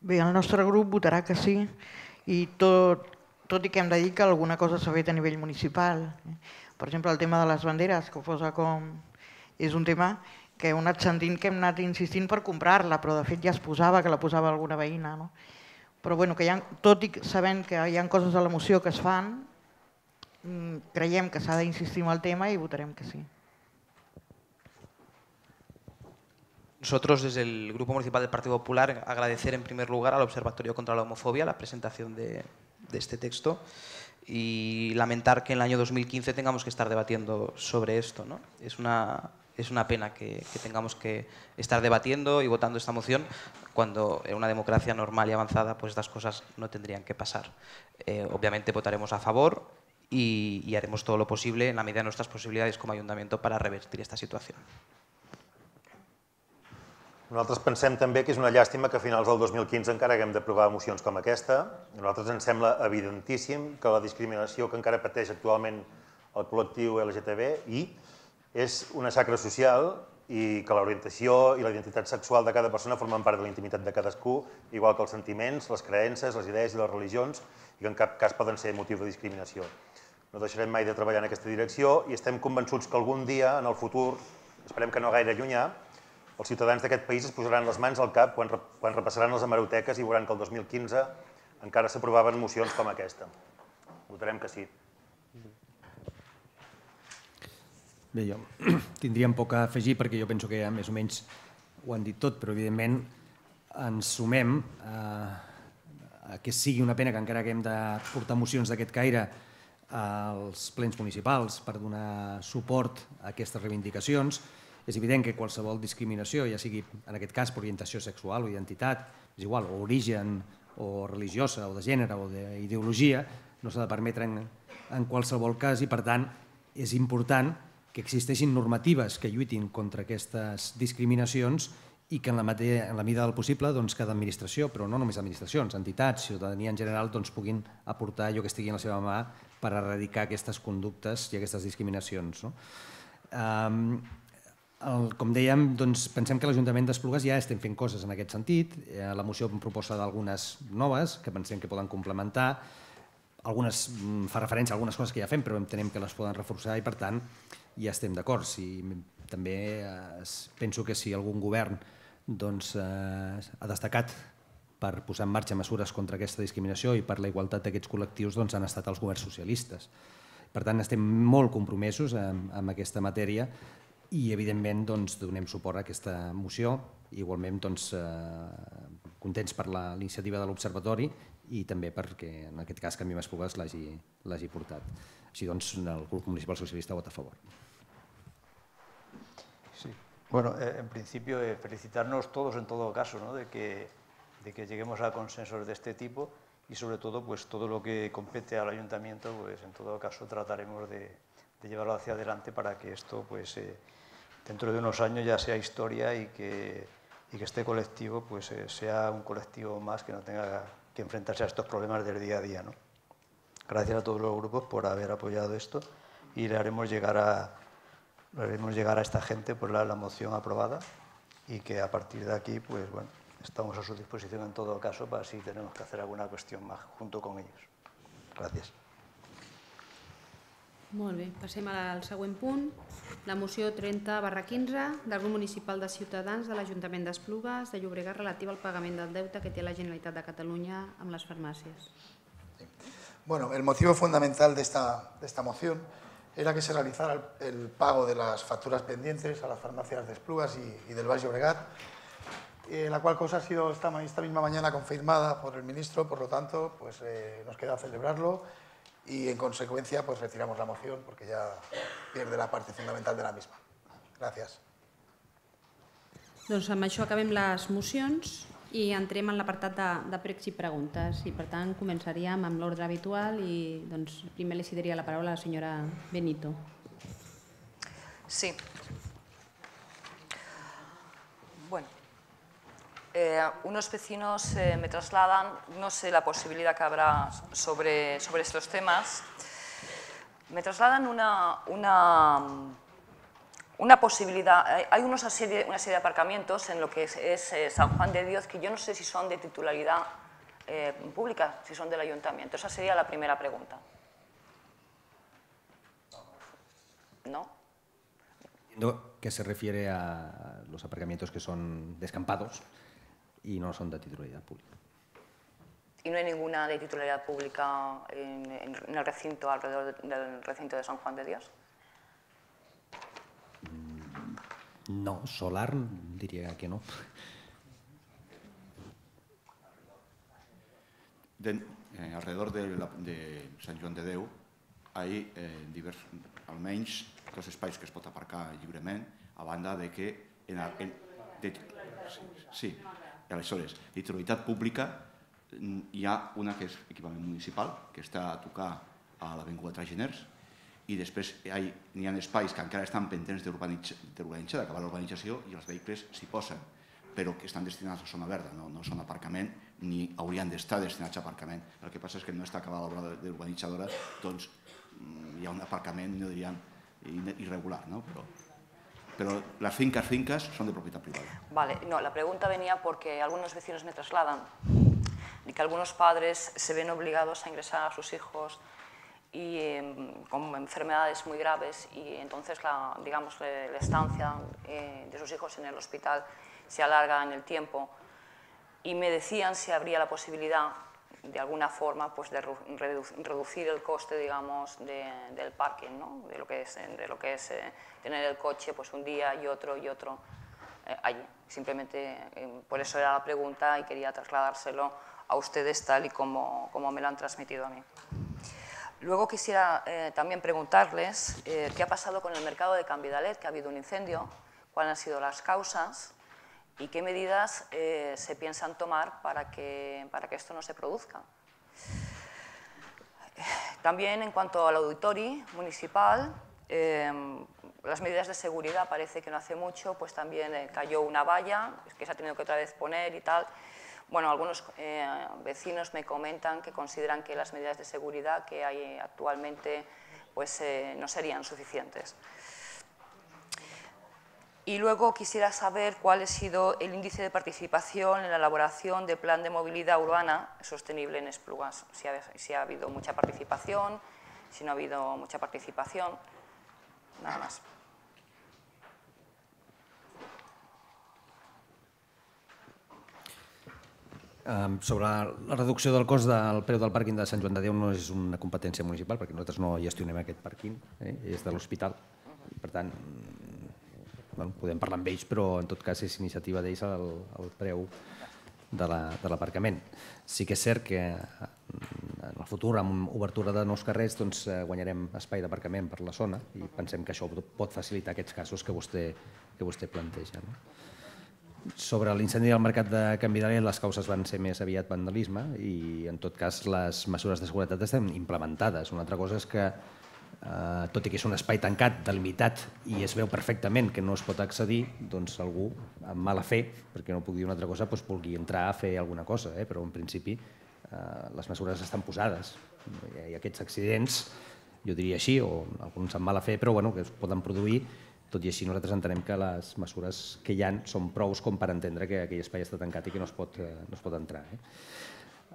Bé, el nostre grup votarà que sí i tot, tot i que hem de dir que alguna cosa s'ha fet a nivell municipal. Per exemple, el tema de les banderes, que posa com... És un tema que heu anat sentint que hem anat insistint per comprar-la, però de fet ja es posava, que la posava alguna veïna. No? Però bueno, que ha, tot i sabent que hi ha coses a la moció que es fan, mm, creiem que s'ha d'insistir en el tema i votarem que sí. Nosotros, desde el Grupo Municipal del Partido Popular, agradecer en primer lugar al Observatorio contra la Homofobia la presentación de, de este texto y lamentar que en el año 2015 tengamos que estar debatiendo sobre esto. ¿no? Es, una, es una pena que, que, tengamos que estar debatiendo y votando esta moción cuando en una democracia normal y avanzada pues estas cosas no tendrían que pasar. Eh, obviamente votaremos a favor y, y haremos todo lo posible en la medida de nuestras posibilidades como ayuntamiento para revertir esta situación. Nosaltres pensem també que és una llàstima que a finals del 2015 encara haguem d'aprovar mocions com aquesta. A nosaltres ens sembla evidentíssim que la discriminació que encara pateix actualment el col·lectiu LGTBI és una xacra social i que l'orientació i la identitat sexual de cada persona formen part de la intimitat de cadascú, igual que els sentiments, les creences, les idees i les religions, i que en cap cas poden ser motiu de discriminació. No deixarem mai de treballar en aquesta direcció i estem convençuts que algun dia, en el futur, esperem que no gaire llunyà, els ciutadans d'aquest país es posaran les mans al cap quan, quan repassaran les hemeroteques i veuran que el 2015 encara s'aprovaven mocions com aquesta. Votarem que sí. Bé, jo tindríem poc a afegir perquè jo penso que ja més o menys ho han dit tot, però evidentment ens sumem a, a que sigui una pena que encara hem de portar mocions d'aquest caire als plens municipals per donar suport a aquestes reivindicacions, és evident que qualsevol discriminació, ja sigui en aquest cas per orientació sexual o identitat, és igual, o origen, o religiosa, o de gènere, o d'ideologia, no s'ha de permetre en, en qualsevol cas i, per tant, és important que existeixin normatives que lluitin contra aquestes discriminacions i que en la, matèria, en la mida del possible doncs, cada administració, però no només administracions, entitats, ciutadania en general, doncs, puguin aportar allò que estigui en la seva mà per erradicar aquestes conductes i aquestes discriminacions. No? Um, el, com dèiem, doncs, pensem que l'Ajuntament d'Esplugues ja estem fent coses en aquest sentit. Eh, la moció proposa d'algunes noves que pensem que poden complementar. Algunes mm, fa referència a algunes coses que ja fem, però entenem que les poden reforçar i, per tant, ja estem d'acord. Si, també eh, penso que si algun govern doncs, eh, ha destacat per posar en marxa mesures contra aquesta discriminació i per la igualtat d'aquests col·lectius doncs, han estat els governs socialistes. Per tant, estem molt compromesos amb, amb aquesta matèria i evidentment doncs, donem suport a aquesta moció igualment doncs, eh, contents per l'iniciativa de l'Observatori i també perquè en aquest cas Canvi Pugues l'hagi portat. Així doncs el grup municipal socialista vota a favor. Sí. Bueno, eh, en principio eh, felicitarnos todos en todo caso ¿no? de, que, de que lleguemos a consensos de este tipo y sobre todo pues todo lo que compete al ayuntamiento pues en todo caso trataremos de, de llevarlo hacia adelante para que esto pues eh, dentro de unos años ya sea historia y que, y que este colectivo pues, eh, sea un colectivo más que no tenga que enfrentarse a estos problemas del día a día. ¿no? Gracias a todos los grupos por haber apoyado esto y le haremos llegar a, le haremos llegar a esta gente por la, la moción aprobada y que a partir de aquí pues, bueno, estamos a su disposición en todo caso para si tenemos que hacer alguna cuestión más junto con ellos. Gràcies. Molt bé, passem al següent punt. La moció 30 barra 15 del grup municipal de Ciutadans de l'Ajuntament d'Esplugues de Llobregat relativa al pagament del deute que té la Generalitat de Catalunya amb les farmàcies. Bueno, el motivo fundamental de esta, de esta moción era que se realizara el, el, pago de las facturas pendientes a las farmacias de Esplugas y, y del Valle Llobregat, eh, la cual cosa ha sido esta, esta, misma mañana confirmada por el ministro, por lo tanto, pues eh, nos queda celebrarlo y en consecuencia pues retiramos la moción porque ya pierde la parte fundamental de la misma. Gràcies. Doncs amb això acabem les mocions i entrem en l'apartat de, de pregs i preguntes. I per tant començaríem amb l'ordre habitual i doncs, primer li cediria la paraula a la senyora Benito. Sí. Eh, unos vecinos eh, me trasladan, no sé la posibilidad que habrá sobre, sobre estos temas, me trasladan una, una una posibilidad, hay unos una serie de aparcamientos en lo que es, es eh, San Juan de Dios que yo no sé si son de titularidad eh, pública, si son del ayuntamiento. Esa sería la primera pregunta. ¿No? Entiendo que se refiere a los aparcamientos que son descampados y no son de titularidad pública. ¿Y no hay ninguna de titularidad pública en, en el recinto, alrededor del recinto de San Juan de Dios? No, solar diría que no. De, eh, alrededor de, la, de Sant Joan de Déu hi ha eh, divers, almenys dos espais que es pot aparcar lliurement, a banda de que en, en, de, sí, sí, aleshores, titularitat pública hi ha una que és equipament municipal, que està a tocar a l'Avinguda Traginers, i després hi ha, espais que encara estan pendents d'urbanitzar, d'acabar l'urbanització i els vehicles s'hi posen, però que estan destinats a zona verda, no, no són aparcament ni haurien d'estar destinats a aparcament. El que passa és que no està acabada l'obra d'urbanitzadora, doncs mm, hi ha un aparcament, no diríem, irregular, ¿no? Pero, pero las fincas, fincas son de propiedad privada. Vale, no, la pregunta venía porque algunos vecinos me trasladan y que algunos padres se ven obligados a ingresar a sus hijos y em, con enfermedades muy graves y entonces la, digamos, la estancia eh, de sus hijos en el hospital se alarga en el tiempo y me decían si habría la posibilidad de alguna forma pues, de reducir el coste digamos, del parking, ¿no? de lo que es, de lo que es eh, tener el coche pues, un día y otro y otro eh, allí. Simplemente por eso era la pregunta y quería trasladárselo a ustedes tal y como, como me lo han transmitido a mí. Luego quisiera eh, también preguntarles eh, qué ha pasado con el mercado de Cambidalet, que ha habido un incendio, cuáles han sido las causas y qué medidas eh, se piensan tomar para que, para que esto no se produzca. También en cuanto al auditorio municipal, las medidas de seguridad parece que no hace mucho, pues también cayó una valla que se ha tenido que otra vez poner y tal. Bueno, algunos eh, vecinos me comentan que consideran que las medidas de seguridad que hay actualmente pues, eh, no serían suficientes. Y luego quisiera saber cuál ha sido el índice de participación en la elaboración del plan de movilidad urbana sostenible en Esplugas. Si ha, habido mucha participación, si no ha habido mucha participación, nada más. sobre la reducció del cost del preu del pàrquing de Sant Joan de Déu no és una competència municipal perquè nosaltres no gestionem aquest pàrquing, eh? és de l'hospital. Bueno, podem parlar amb ells, però en tot cas és iniciativa d'ells el, el preu de l'aparcament. La, sí que és cert que en el futur, amb obertura de nous carrers, doncs, eh, guanyarem espai d'aparcament per la zona i pensem que això pot facilitar aquests casos que vostè, que vostè planteja. No? Sobre l'incendi del mercat de Can Vidalet les causes van ser més aviat vandalisme i en tot cas les mesures de seguretat estan implementades. Una altra cosa és que, eh, tot i que és un espai tancat, delimitat i es veu perfectament que no es pot accedir, doncs algú amb mala fe, perquè no puc dir una altra cosa, doncs pugui entrar a fer alguna cosa, eh? però en principi eh, les mesures estan posades. Ha aquests accidents, jo diria així, o alguns amb mala fe, però bueno, que es poden produir tot i així nosaltres entenem que les mesures que hi han són prous com per entendre que aquell espai està tancat i que no es pot, eh, no es pot entrar. Eh?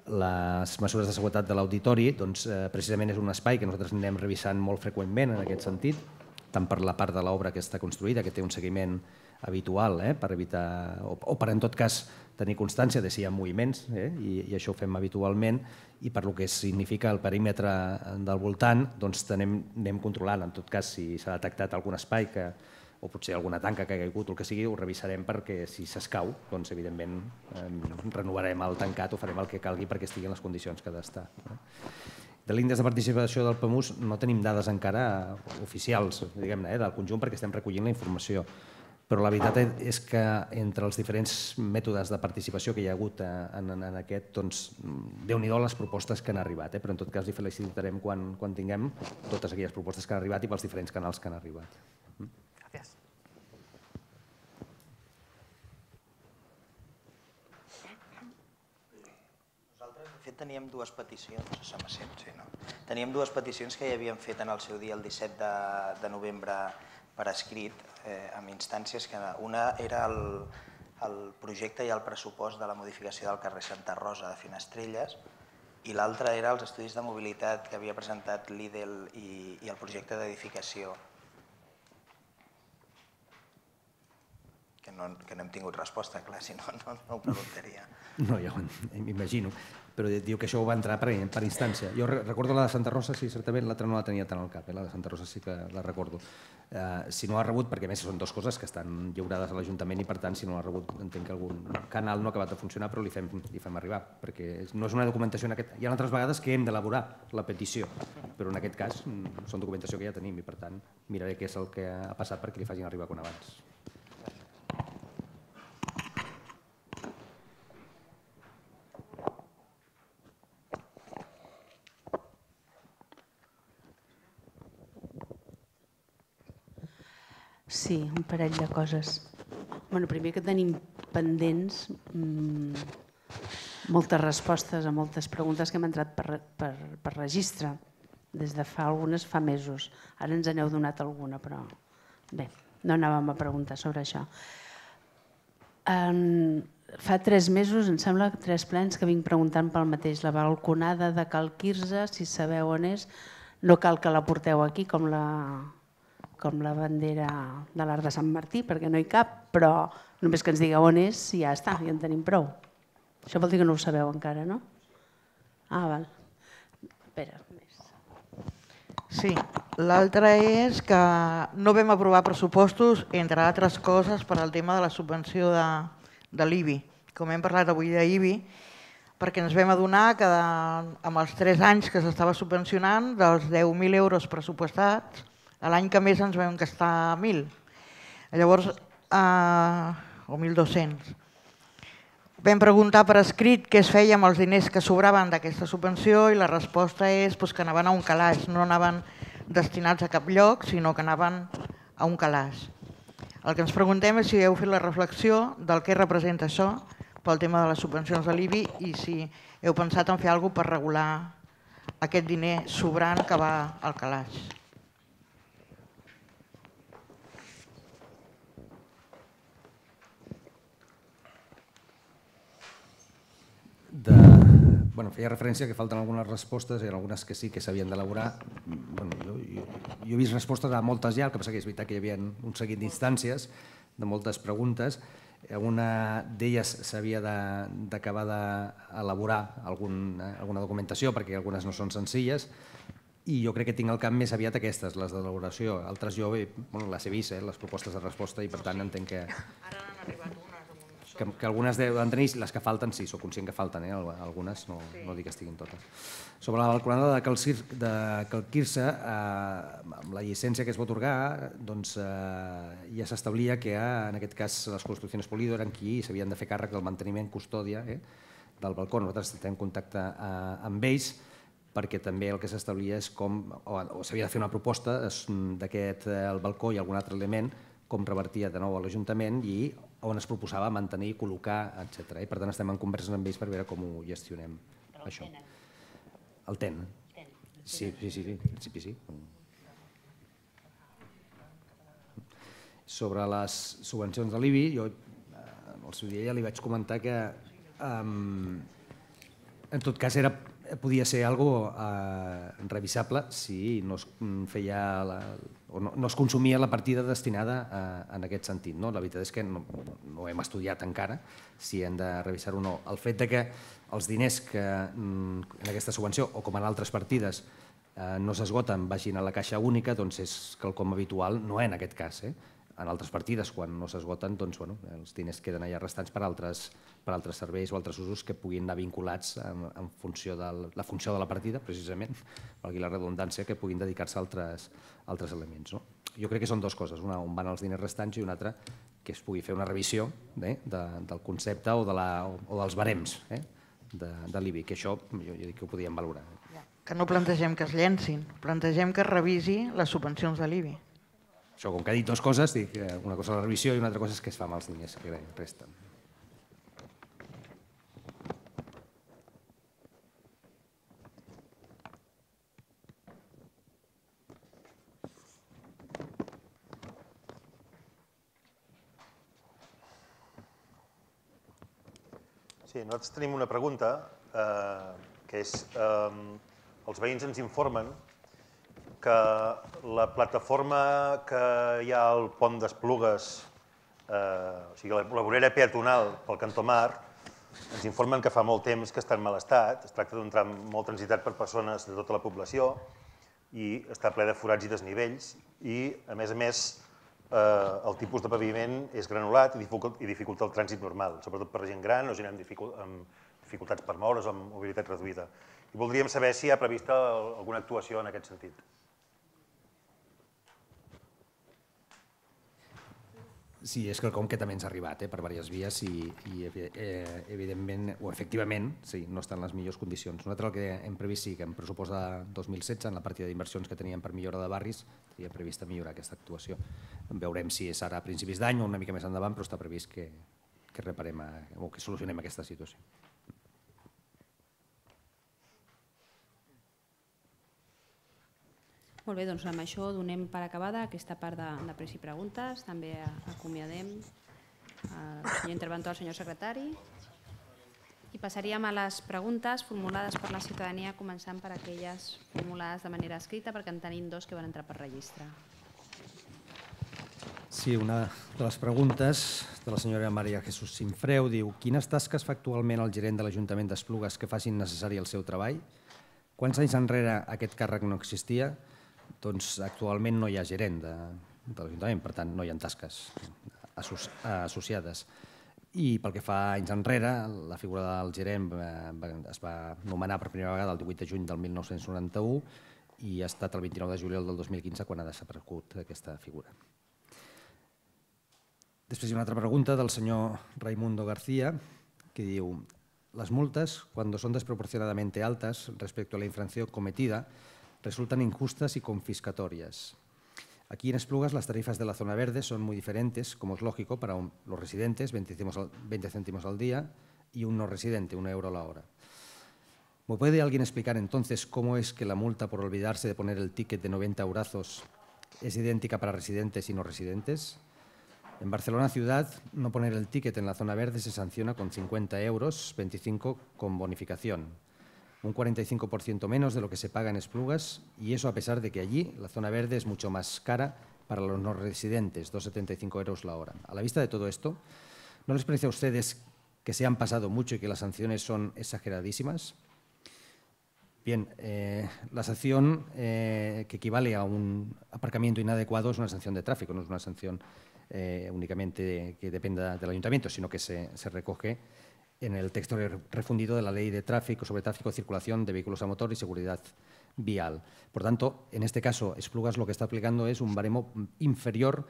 Les mesures de seguretat de l'auditori doncs, eh, precisament és un espai que nosaltres anem revisant molt freqüentment en aquest sentit, tant per la part de l'obra que està construïda, que té un seguiment habitual eh, per evitar, o, o per en tot cas tenir constància de si hi ha moviments, eh, i, i això ho fem habitualment, i per lo que significa el perímetre del voltant, doncs anem, anem controlant. En tot cas, si s'ha detectat algun espai que, o potser alguna tanca que ha caigut o el que sigui, ho revisarem perquè si s'escau, doncs evidentment eh, renovarem el tancat o farem el que calgui perquè estigui en les condicions que ha d'estar. De l'índex de participació del PAMUS no tenim dades encara oficials diguem-ne, eh, del conjunt perquè estem recollint la informació però la veritat és que entre els diferents mètodes de participació que hi ha hagut en, en, en aquest, doncs, déu nhi les propostes que han arribat, eh? però en tot cas li felicitarem quan, quan tinguem totes aquelles propostes que han arribat i pels diferents canals que han arribat. Gràcies. Nosaltres, de fet, teníem dues peticions, se me sent, sí, no? Teníem dues peticions que ja havíem fet en el seu dia, el 17 de, de novembre, per escrit, eh, amb instàncies que una era el, el projecte i el pressupost de la modificació del carrer Santa Rosa de Finestrelles i l'altra era els estudis de mobilitat que havia presentat l'IDEL i, i el projecte d'edificació que no, que no hem tingut resposta, clar, si no, no, no ho preguntaria. No, ja m'imagino però diu que això ho va entrar per, per instància. Jo recordo la de Santa Rosa, sí, certament, l'altra no la tenia tant al cap, eh? la de Santa Rosa sí que la recordo. Eh, si no ha rebut, perquè més són dues coses que estan lliurades a l'Ajuntament i per tant, si no l'ha rebut, entenc que algun canal no ha acabat de funcionar, però li fem, li fem arribar, perquè no és una documentació en aquest... Hi ha altres vegades que hem d'elaborar la petició, però en aquest cas mm, són documentació que ja tenim i per tant miraré què és el que ha passat perquè li facin arribar quan abans. Sí, un parell de coses. Bueno, primer que tenim pendents mmm, moltes respostes a moltes preguntes que hem entrat per, per, per registre des de fa algunes fa mesos. Ara ens n'heu donat alguna, però bé, no anàvem a preguntar sobre això. En, fa tres mesos, em sembla, tres plens que vinc preguntant pel mateix. La balconada de Cal Quirze, si sabeu on és, no cal que la porteu aquí com la, com la bandera de l'Arc de Sant Martí, perquè no hi cap, però només que ens digueu on és i ja està, ja en tenim prou. Això vol dir que no ho sabeu encara, no? Ah, val. Espera. Sí, l'altre és que no vam aprovar pressupostos, entre altres coses, per al tema de la subvenció de, de l'IBI. Com hem parlat avui d'IBI, perquè ens vam adonar que de, amb els tres anys que s'estava subvencionant, dels 10.000 euros pressupostats, L'any que més ens vam gastar 1.000. Llavors, eh, o 1.200. Vam preguntar per escrit què es feia amb els diners que sobraven d'aquesta subvenció i la resposta és doncs, que anaven a un calaix, no anaven destinats a cap lloc, sinó que anaven a un calaix. El que ens preguntem és si heu fet la reflexió del que representa això pel tema de les subvencions de l'IBI i si heu pensat en fer alguna per regular aquest diner sobrant que va al calaix. de... Bueno, feia referència que falten algunes respostes i algunes que sí que s'havien d'elaborar. Bueno, jo, jo, jo he vist respostes a moltes ja, el que passa que és veritat que hi havia un seguit d'instàncies, de moltes preguntes. Una d'elles s'havia d'acabar d'elaborar algun, alguna documentació perquè algunes no són senzilles i jo crec que tinc al cap més aviat aquestes, les d'elaboració. Altres jo bueno, les he vist, eh, les propostes de resposta, i per tant entenc que... Ara han arribat que, que algunes deuen tenir, les que falten, sí, sóc conscient que falten, eh? algunes, no, sí. no dic que estiguin totes. Sobre la balconada de Calcir, de Calquirse, eh, amb la llicència que es va otorgar, doncs, eh, ja s'establia que eh, en aquest cas les construccions Polido eren qui s'havien de fer càrrec del manteniment custòdia eh, del balcó. Nosaltres estem en contacte eh, amb ells perquè també el que s'establia és com, o, o s'havia de fer una proposta d'aquest eh, el balcó i algun altre element com revertia de nou a l'Ajuntament i on es proposava mantenir, col·locar, etc. I per tant estem en converses amb ells per veure com ho gestionem, Però això. El TEN. Sí, sí, sí, sí, en principi sí. Sobre les subvencions de l'IBI, jo en el seu dia ja li vaig comentar que um, en tot cas era podia ser algo eh, revisable si no es feia la, o no, no es consumia la partida destinada a, en aquest sentit. No? La veritat és que no, no hem estudiat encara si hem de revisar o no. El fet de que els diners que mm, en aquesta subvenció o com en altres partides eh, no s'esgoten vagin a la caixa única doncs és quelcom habitual, no en aquest cas. Eh? En altres partides, quan no s'esgoten, doncs, bueno, els diners queden allà restants per altres, per altres serveis o altres usos que puguin anar vinculats en, en funció de la funció de la partida, precisament, valgui la redundància, que puguin dedicar-se a altres, altres elements. No? jo crec que són dues coses, una on van els diners restants i una altra que es pugui fer una revisió eh, de, del concepte o, de la, o dels barems eh, de, de l'IBI, que això jo, jo dic que ho podíem valorar. Que no plantegem que es llencin, plantegem que es revisi les subvencions de l'IBI. Això, com que ha dit dues coses, dic que una cosa és la revisió i una altra cosa és què es fa amb els diners que resten. Sí, nosaltres tenim una pregunta, eh, que és, eh, els veïns ens informen que la plataforma que hi ha al pont d'Esplugues, eh, o sigui, la, la vorera peatonal pel Cantó Mar, ens informen que fa molt temps que està en mal estat, es tracta d'un tram molt transitat per persones de tota la població i està ple de forats i desnivells i, a més a més, eh, el tipus de paviment és granulat i dificulta, i dificulta el trànsit normal, sobretot per gent gran o gent amb, dificult, amb dificultats per moure's o amb mobilitat reduïda. I voldríem saber si hi ha prevista alguna actuació en aquest sentit. Sí, és quelcom que també ens ha arribat eh, per diverses vies i, i eh, evidentment, o efectivament, sí, no estan en les millors condicions. Nosaltres el que hem previst sí que en pressupost de 2016, en la partida d'inversions que teníem per millora de barris, teníem previst millorar aquesta actuació. Veurem si és ara a principis d'any o una mica més endavant, però està previst que, que reparem a, o que solucionem aquesta situació. Molt bé, doncs amb això donem per acabada aquesta part de, de pres i preguntes. També acomiadem el senyor interventor, el senyor secretari. I passaríem a les preguntes formulades per la ciutadania, començant per aquelles formulades de manera escrita, perquè en tenim dos que van entrar per registre. Sí, una de les preguntes de la senyora Maria Jesús Sinfreu diu quines tasques fa actualment el gerent de l'Ajuntament d'Esplugues que facin necessari el seu treball? Quants anys enrere aquest càrrec no existia? Doncs actualment no hi ha gerent de, de l'Ajuntament, per tant no hi ha tasques associades. I pel que fa anys enrere, la figura del gerent es va nomenar per primera vegada el 18 de juny del 1991 i ha estat el 29 de juliol del 2015 quan ha desaparegut aquesta figura. Després hi ha una altra pregunta del senyor Raimundo García que diu les multes, cuando son desproporcionadamente altas respecto a la infracción cometida, resultan injustas y confiscatorias. Aquí en Esplugas las tarifas de la zona verde son muy diferentes, como es lógico, para los residentes, 20 céntimos al, día, y un no residente, un euro a la hora. ¿Me puede alguien explicar entonces cómo es que la multa por olvidarse de poner el ticket de 90 eurazos es idéntica para residentes y no residentes? En Barcelona ciudad, no poner el ticket en la zona verde se sanciona con 50 euros, 25 con bonificación un 45% menos de lo que se paga en Esplugas y eso a pesar de que allí la zona verde es mucho más cara para los no residentes, 2,75 euros la hora. A la vista de todo esto, ¿no les parece a ustedes que se han pasado mucho y que las sanciones son exageradísimas? Bien, eh, la sanción eh, que equivale a un aparcamiento inadecuado es una sanción de tráfico, no es una sanción eh, únicamente que dependa del ayuntamiento, sino que se, se recoge en el texto refundido de la Ley de Tráfico sobre tráfico, circulación de vehículos a motor y seguridad vial. Por tanto, en este caso, Esplugas lo que está aplicando es un baremo inferior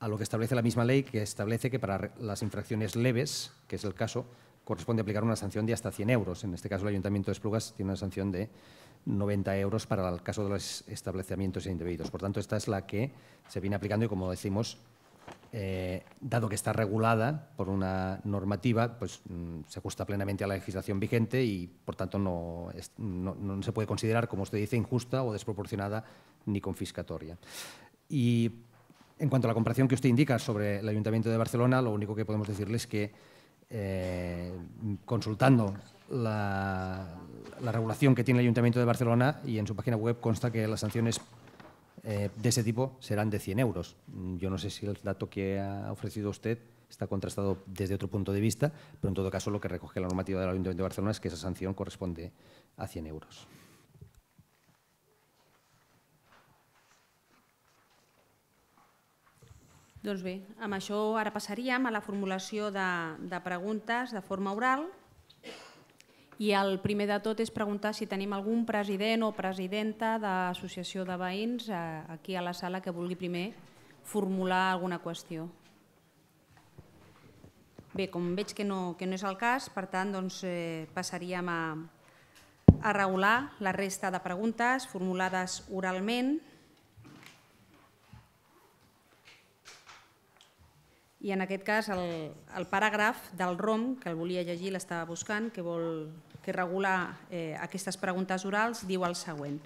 a lo que establece la misma ley, que establece que para las infracciones leves, que es el caso, corresponde aplicar una sanción de hasta 100 euros. En este caso, el Ayuntamiento de Esplugas tiene una sanción de 90 euros para el caso de los establecimientos indebidos. Por tanto, esta es la que se viene aplicando y, como decimos, eh, dado que está regulada por una normativa, pues mm, se ajusta plenamente a la legislación vigente y, por tanto, no, se puede considerar, como usted dice, injusta o desproporcionada ni confiscatoria. Y en cuanto a la comparación que usted indica sobre el Ayuntamiento de Barcelona, lo único que podemos decirle es que, eh, consultando la regulación que tiene el Ayuntamiento de Barcelona y en su página web consta que las sanciones eh, de ese tipo serán de 100 euros. Yo no sé si el dato que ha ofrecido usted está contrastado desde otro punto de vista, pero en todo caso lo que recoge la normativa del Ayuntamiento de Barcelona es que esa sanción corresponde a 100 euros. Doncs bé, amb això ara passaríem a la formulació de, de preguntes de forma oral I el primer de tot és preguntar si tenim algun president o presidenta d'associació de veïns eh, aquí a la sala que vulgui primer formular alguna qüestió. Bé, com veig que no, que no és el cas, per tant, doncs, eh, passaríem a, a regular la resta de preguntes formulades oralment i en aquest cas el, el paràgraf del ROM, que el volia llegir, l'estava buscant, que vol que regula eh, aquestes preguntes orals, diu el següent.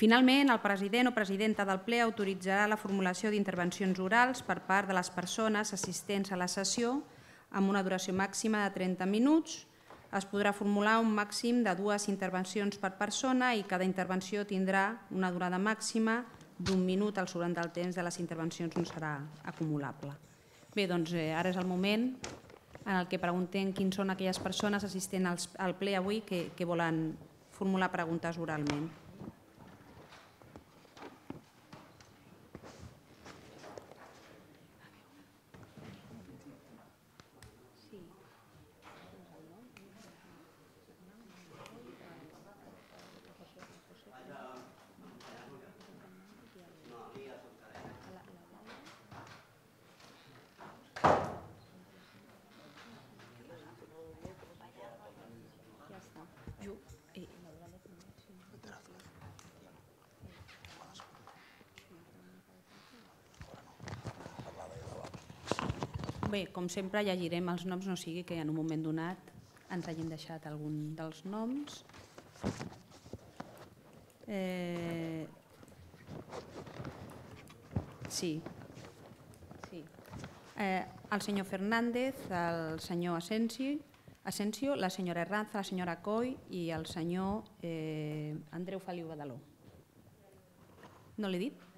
Finalment, el president o presidenta del ple autoritzarà la formulació d'intervencions orals per part de les persones assistents a la sessió amb una duració màxima de 30 minuts. Es podrà formular un màxim de dues intervencions per persona i cada intervenció tindrà una durada màxima d'un minut. El sobrant del temps de les intervencions no serà acumulable. Bé, doncs eh, ara és el moment en el que preguntem quins són aquelles persones assistents al ple avui que, que volen formular preguntes oralment. Com sempre llegirem els noms, no sigui que en un moment donat ens hagin deixat algun dels noms. Eh... Sí. sí. Eh, el senyor Fernández, el senyor Asensio, Asensio, la senyora Herranza, la senyora Coy i el senyor eh, Andreu Feliu Badaló. No l'he dit?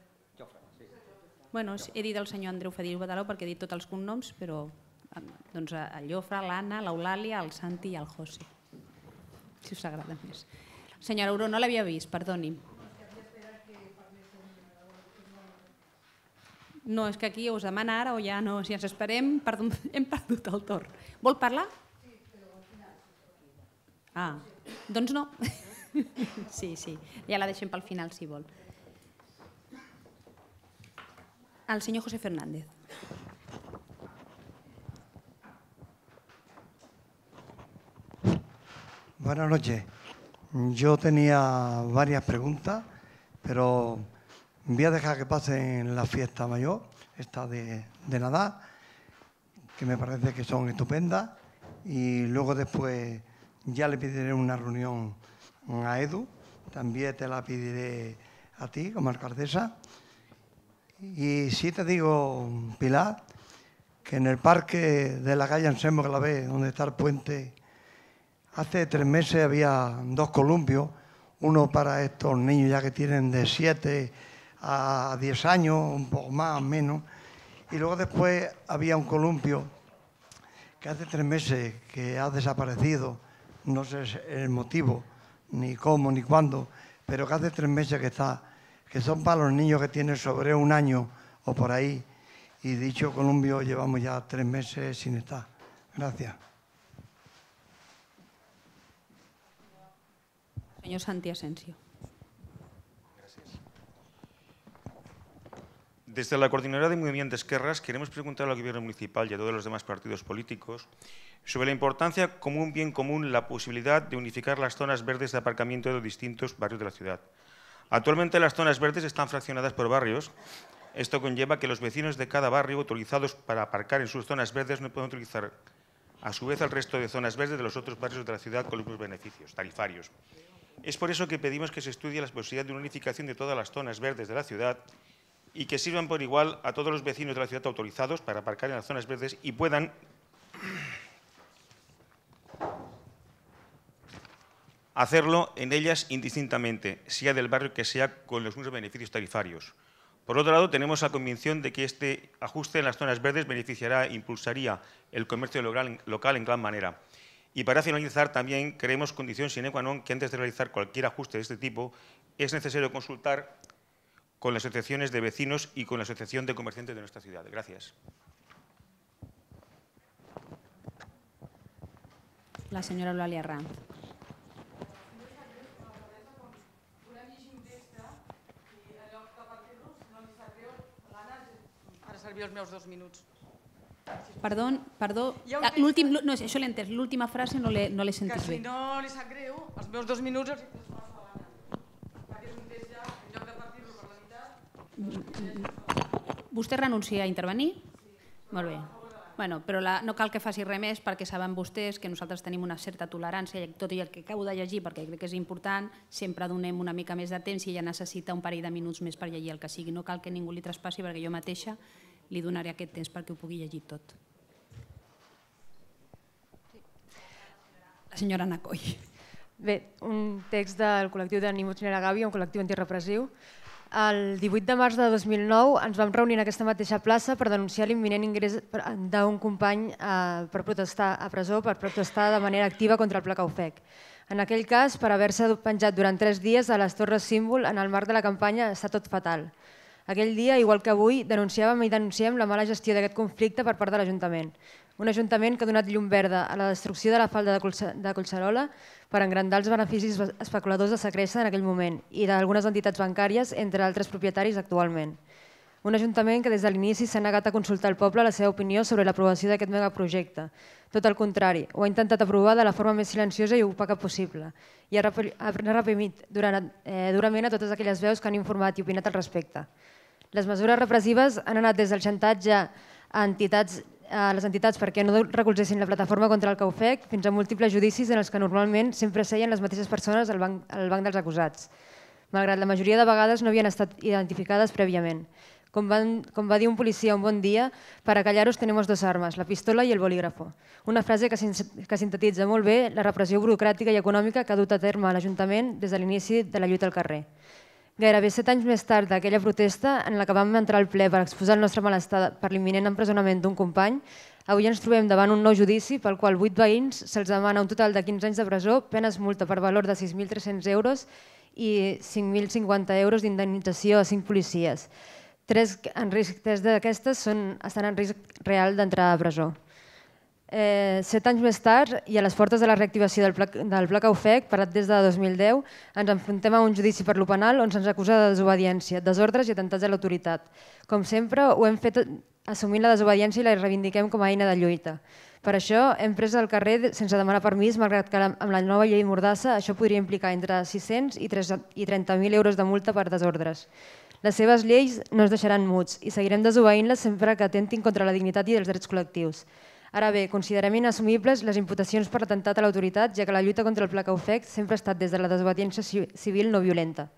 Bueno, he dit el senyor Andreu Feliu Badaló perquè he dit tots els cognoms, però doncs, el Llofre, l'Anna, l'Eulàlia, el Santi i el José. Si us agrada més. Senyora Auró, no l'havia vist, perdoni. No, és que aquí us demana ara o ja no, si ens esperem, perdó, hem perdut el torn. Vol parlar? Ah, doncs no. Sí, sí, ja la deixem pel final si vol. al señor José Fernández. Buenas noches. Yo tenía varias preguntas, pero voy a dejar que pasen la fiesta mayor, esta de, de Nadal, que me parece que son estupendas, y luego después ya le pediré una reunión a Edu, también te la pediré a ti como alcaldesa, y sí te digo, Pilar, que en el parque de la calle Anselmo Clavé, donde está el puente, hace tres meses había dos columpios, uno para estos niños ya que tienen de 7 a 10 años, un poco más o menos, y luego después había un columpio que hace tres meses que ha desaparecido, no sé el motivo, ni cómo, ni cuándo, pero que hace tres meses que está que son para los niños que tienen sobre un año o por ahí. Y dicho Columbio llevamos ya tres meses sin estar. Gracias. Señor Santi Asensio. Desde la Coordinadora de Movimiento Esquerras queremos preguntar al Gobierno Municipal y a todos los demás partidos políticos sobre la importancia como un bien común la posibilidad de unificar las zonas verdes de aparcamiento de los distintos barrios de la ciudad. Actualmente las zonas verdes están fraccionadas por barrios. Esto conlleva que los vecinos de cada barrio autorizados para aparcar en sus zonas verdes no pueden utilizar a su vez el resto de zonas verdes de los otros barrios de la ciudad con los beneficios tarifarios. Es por eso que pedimos que se estudie la posibilidad de una unificación de todas las zonas verdes de la ciudad y que sirvan por igual a todos los vecinos de la ciudad autorizados para aparcar en las zonas verdes y puedan hacerlo en ellas indistintamente, sea del barrio que sea, con los mismos beneficios tarifarios. Por otro lado, tenemos la convicción de que este ajuste en las zonas verdes beneficiará e impulsaría el comercio local en gran manera. Y para finalizar, también creemos condición sine qua non que antes de realizar cualquier ajuste de este tipo es necesario consultar con las asociaciones de vecinos y con la Asociación de Comerciantes de nuestra ciudad. Gracias. La señora Eulalia Ranz. Servir els meus dos minuts. Perdó, perdó. Ah, L'últim, no, això l'he entès. L'última frase no l'he no l'he Que sentit si bé. no li sap greu, els meus dos minuts els ja, de partir-lo per la meitat... Vostè renuncia a intervenir? Molt bé. Bueno, però la, no cal que faci res més perquè saben vostès que nosaltres tenim una certa tolerància i tot i el que acabo de llegir, perquè crec que és important, sempre donem una mica més de temps i ella necessita un parell de minuts més per llegir el que sigui. No cal que ningú li traspassi perquè jo mateixa li donaré aquest temps perquè ho pugui llegir tot. La senyora Ana Coll. Bé, un text del col·lectiu de Nimuts Neragavi, un col·lectiu antirepressiu. El 18 de març de 2009 ens vam reunir en aquesta mateixa plaça per denunciar l'imminent ingrés d'un company eh, per protestar a presó, per protestar de manera activa contra el pla Caufec. En aquell cas, per haver-se penjat durant tres dies a les Torres Símbol en el marc de la campanya Està tot fatal. Aquell dia, igual que avui, denunciàvem i denunciem la mala gestió d'aquest conflicte per part de l'Ajuntament. Un Ajuntament que ha donat llum verda a la destrucció de la falda de Collse- de Collserola per engrandar els beneficis especuladors de Sacresa en aquell moment i d'algunes entitats bancàries, entre altres propietaris actualment. Un Ajuntament que des de l'inici s'ha negat a consultar al poble la seva opinió sobre l'aprovació d'aquest megaprojecte. Tot el contrari, ho ha intentat aprovar de la forma més silenciosa i opaca possible i ha repri- ha reprimit eh, durament a totes aquelles veus que han informat i opinat al respecte. Les mesures repressives han anat des del xantatge a entitats a les entitats perquè no recolzessin la plataforma contra el CAUFEC fins a múltiples judicis en els que normalment sempre seien les mateixes persones al banc, al banc dels acusats, malgrat la majoria de vegades no havien estat identificades prèviament. Com, van, com va dir un policia un bon dia, para callaros tenemos dos armes, la pistola i el bolígrafo. Una frase que, que sintetitza molt bé la repressió burocràtica i econòmica que ha dut a terme l'Ajuntament des de l'inici de la lluita al carrer. Gairebé set anys més tard d'aquella protesta en la que vam entrar al ple per exposar el nostre malestar per l'imminent empresonament d'un company, avui ens trobem davant un nou judici pel qual vuit veïns se'ls demana un total de 15 anys de presó, penes multa per valor de 6.300 euros i 5.050 euros d'indemnització a cinc policies. Tres, en risc, d'aquestes estan en risc real d'entrar a presó. Eh, set anys més tard, i a les portes de la reactivació del pla, del pla CAUFEC, parat des de 2010, ens enfrontem a un judici per lo penal on se'ns acusa de desobediència, desordres i atentats a l'autoritat. Com sempre, ho hem fet assumint la desobediència i la reivindiquem com a eina de lluita. Per això hem pres el carrer sense demanar permís, malgrat que amb la nova llei Mordassa això podria implicar entre 600 i 3 i 30.000 euros de multa per desordres. Les seves lleis no ens deixaran muts i seguirem desobeint-les sempre que atentin contra la dignitat i els drets col·lectius. Ara bé, considerem inassumibles les imputacions per atemptat a l'autoritat, ja que la lluita contra el pla CAUFEC sempre ha estat des de la desobediència ci- civil no violenta.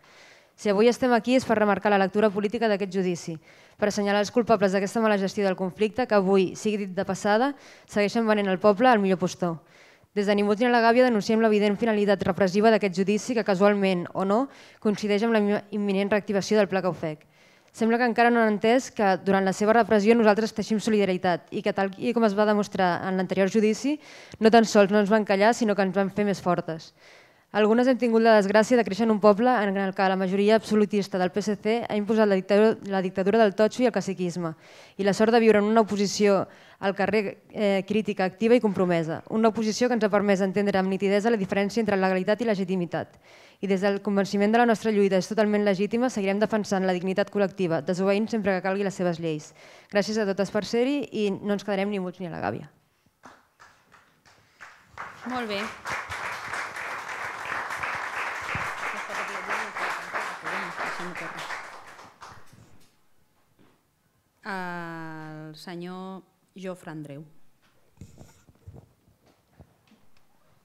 Si avui estem aquí és per remarcar la lectura política d'aquest judici, per assenyalar els culpables d'aquesta mala gestió del conflicte que avui, sigui dit de passada, segueixen venent el poble al millor postor. Des de Nimuts ni a la Gàbia denunciem l'evident finalitat repressiva d'aquest judici que casualment o no coincideix amb la immi- imminent reactivació del pla CAUFEC. Sembla que encara no han entès que durant la seva repressió nosaltres teixim solidaritat i que tal com es va demostrar en l'anterior judici, no tan sols no ens van callar, sinó que ens van fer més fortes. Algunes hem tingut la desgràcia de créixer en un poble en el que la majoria absolutista del PSC ha imposat la dictadura, la dictadura del totxo i el caciquisme i la sort de viure en una oposició al carrer eh, crítica, activa i compromesa. Una oposició que ens ha permès entendre amb nitidesa la diferència entre legalitat i legitimitat. I des del convenciment de la nostra lluita és totalment legítima, seguirem defensant la dignitat col·lectiva, desobeint sempre que calgui les seves lleis. Gràcies a totes per ser-hi i no ens quedarem ni muts ni a la gàbia. Molt bé. El senyor Jofre Andreu.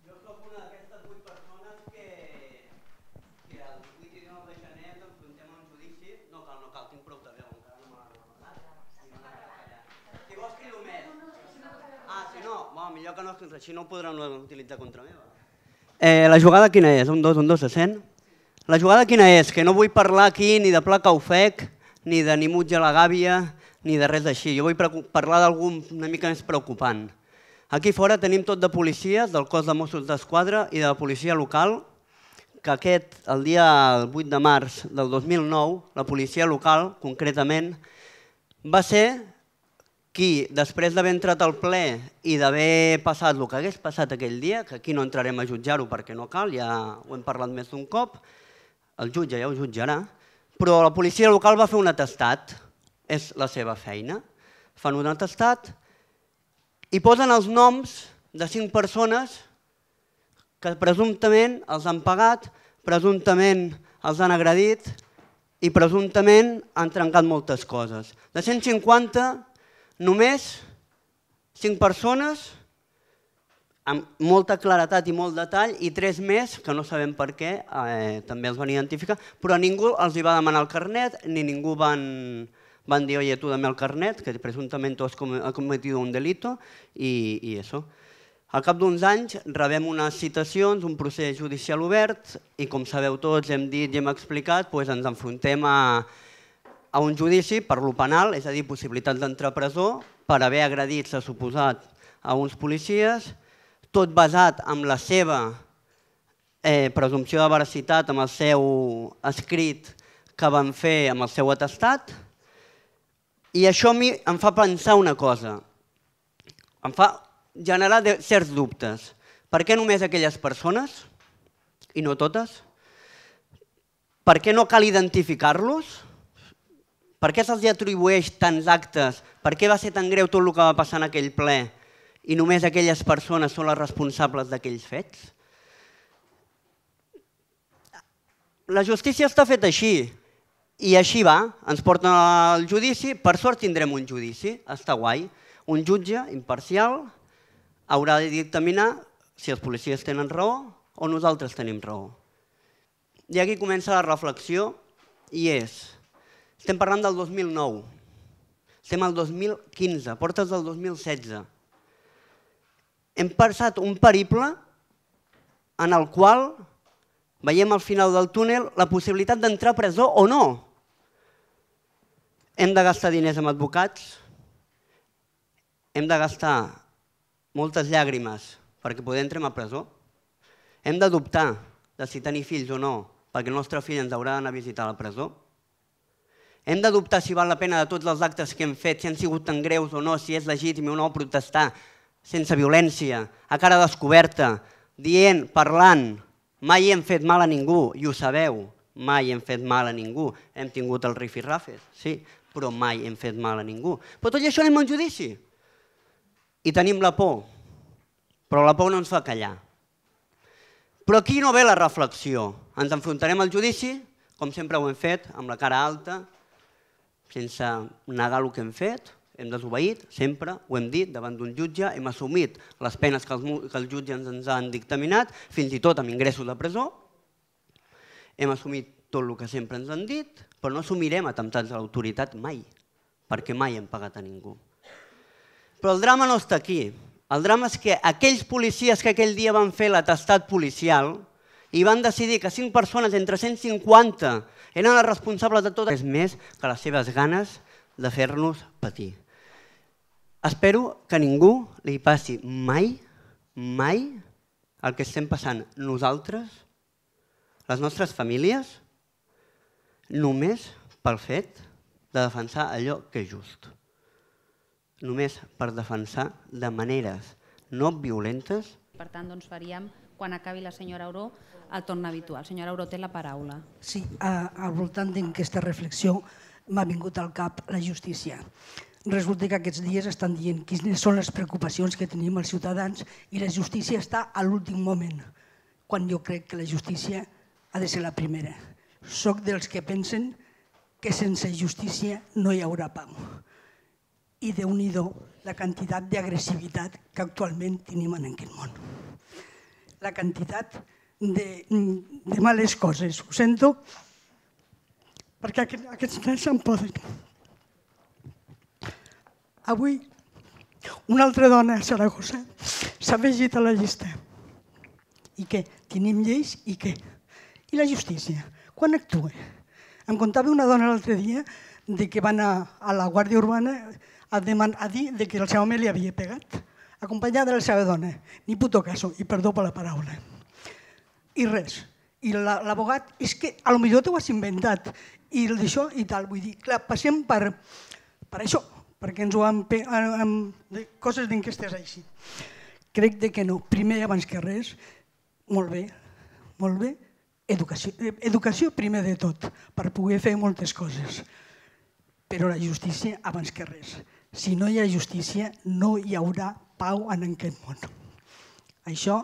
Jo soc una d'aquestes vuit persones que, que el 8 i 19 de gener ens enfrontem a un judici. No cal, no cal, tinc prou de veu, encara no m'ha Si vols crido més. Ah, si millor que no, així no ho podran utilitzar contra meva. Eh, la jugada quina és? Un, dos, un, dos, se sent? La jugada quina és? Que no vull parlar aquí ni de pla Caufec, ni de ni Mutja la Gàbia, ni de res d'així. Jo vull parlar d'algun una mica més preocupant. Aquí fora tenim tot de policies, del cos de Mossos d'Esquadra i de la policia local, que aquest, el dia 8 de març del 2009, la policia local, concretament, va ser qui, després d'haver entrat al ple i d'haver passat el que hagués passat aquell dia, que aquí no entrarem a jutjar-ho perquè no cal, ja ho hem parlat més d'un cop, el jutge ja ho jutjarà, però la policia local va fer un atestat, és la seva feina. fan un atestat i posen els noms de cinc persones que presumptament els han pagat, presumptament els han agredit i presumptament han trencat moltes coses. De 150, només 5 persones amb molta claretat i molt detall i tres més, que no sabem per què, eh, també els van identificar, però ningú els hi va demanar el carnet, ni ningú van, van dir, oye, tú dame el carnet, que presumptament tu has cometido un delito, i, i això. Al cap d'uns anys rebem unes citacions, un procés judicial obert i com sabeu tots, hem dit i hem explicat, doncs ens enfrontem a, a un judici per lo penal, és a dir, possibilitat d'entrar a presó per haver agredit, s'ha suposat, a uns policies, tot basat en la seva eh, presumpció de veracitat, amb el seu escrit que van fer amb el seu atestat, i això a mi em fa pensar una cosa, em fa generar certs dubtes. Per què només aquelles persones i no totes? Per què no cal identificar-los? Per què se'ls atribueix tants actes? Per què va ser tan greu tot el que va passar en aquell ple i només aquelles persones són les responsables d'aquells fets? La justícia està feta així i així va, ens porten al judici, per sort tindrem un judici, està guai, un jutge imparcial, haurà de dictaminar si els policies tenen raó o nosaltres tenim raó. I aquí comença la reflexió i és, estem parlant del 2009, estem al 2015, portes del 2016. Hem passat un periple en el qual veiem al final del túnel la possibilitat d'entrar a presó o no. Hem de gastar diners amb advocats, hem de gastar moltes llàgrimes perquè poder entrem a presó. Hem de dubtar de si tenir fills o no perquè el nostre fill ens haurà d'anar a visitar a la presó. Hem de dubtar si val la pena de tots els actes que hem fet, si han sigut tan greus o no, si és legítim o no protestar sense violència, a cara descoberta, dient, parlant, mai hem fet mal a ningú, i ho sabeu, mai hem fet mal a ningú. Hem tingut el rifirrafes, sí, però mai hem fet mal a ningú. Però tot i això anem a un judici i tenim la por, però la por no ens fa callar. Però aquí no ve la reflexió. Ens enfrontarem al judici, com sempre ho hem fet, amb la cara alta, sense negar el que hem fet, hem desobeït, sempre, ho hem dit, davant d'un jutge, hem assumit les penes que els, que els jutges ens han dictaminat, fins i tot amb ingressos de presó, hem assumit tot el que sempre ens han dit, però no assumirem atemptats a l'autoritat mai, perquè mai hem pagat a ningú. Però el drama no està aquí. El drama és que aquells policies que aquell dia van fer l'atestat policial i van decidir que cinc persones entre 150 eren les responsables de tot és més que les seves ganes de fer-nos patir. Espero que ningú li passi mai, mai, el que estem passant nosaltres, les nostres famílies, només pel fet de defensar allò que és just només per defensar de maneres no violentes. Per tant, doncs faríem, quan acabi la senyora Auró, el torn habitual. Senyora Auró, té la paraula. Sí, al voltant d'aquesta reflexió m'ha vingut al cap la justícia. Resulta que aquests dies estan dient quines són les preocupacions que tenim els ciutadans i la justícia està a l'últim moment, quan jo crec que la justícia ha de ser la primera. Soc dels que pensen que sense justícia no hi haurà pau i de nhi la quantitat d'agressivitat que actualment tenim en aquest món. La quantitat de, de males coses. Ho sento, perquè aquests nens se'n poden. Avui, una altra dona a Saragossa s'ha afegit a la llista. I què? Tenim lleis i què? I la justícia? Quan actua? Em contava una dona l'altre dia de que van a, a la Guàrdia Urbana a, deman, a dir de que el seu home li havia pegat, acompanyada de la seva dona. Ni puto caso, i perdó per la paraula. I res. I l'abogat, és que a lo millor t'ho has inventat, i d'això i tal. Vull dir, clar, passem per, per això, perquè ens ho han... amb, coses d'enquestes així. Crec de que no. Primer, abans que res, molt bé, molt bé, educació. Educació primer de tot, per poder fer moltes coses. Però la justícia abans que res Si no hi ha justícia, no hi haurà pau en aquest món. Això,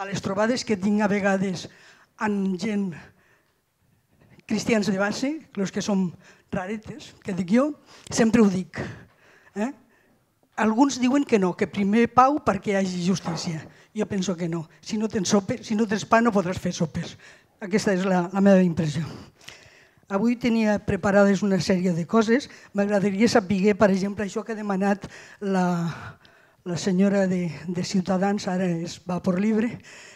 a les trobades que tinc a vegades amb gent cristians de base, els que som raretes, que dic jo, sempre ho dic. Eh? Alguns diuen que no, que primer pau perquè hi hagi justícia. Jo penso que no. Si no tens, sope, si no tens pa no podràs fer sopes. Aquesta és la, la meva impressió. Avui tenia preparades una sèrie de coses. M'agradaria saber, per exemple, això que ha demanat la, la senyora de, de Ciutadans, ara es va per libre,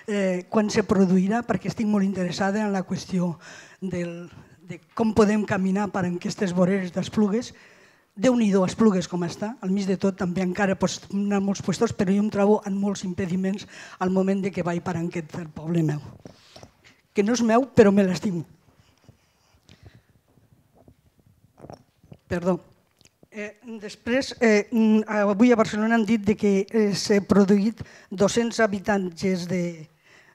eh, quan se produirà, perquè estic molt interessada en la qüestió del, de com podem caminar per aquestes voreres d'Esplugues. Déu-n'hi-do, Esplugues com està, al mig de tot també encara pots anar a molts puestos, però jo em trobo en molts impediments al moment de que vaig per aquest poble meu. Que no és meu, però me l'estimo. Perdó. Eh, després, eh, avui a Barcelona han dit que eh, s'ha produït 200 habitatges de,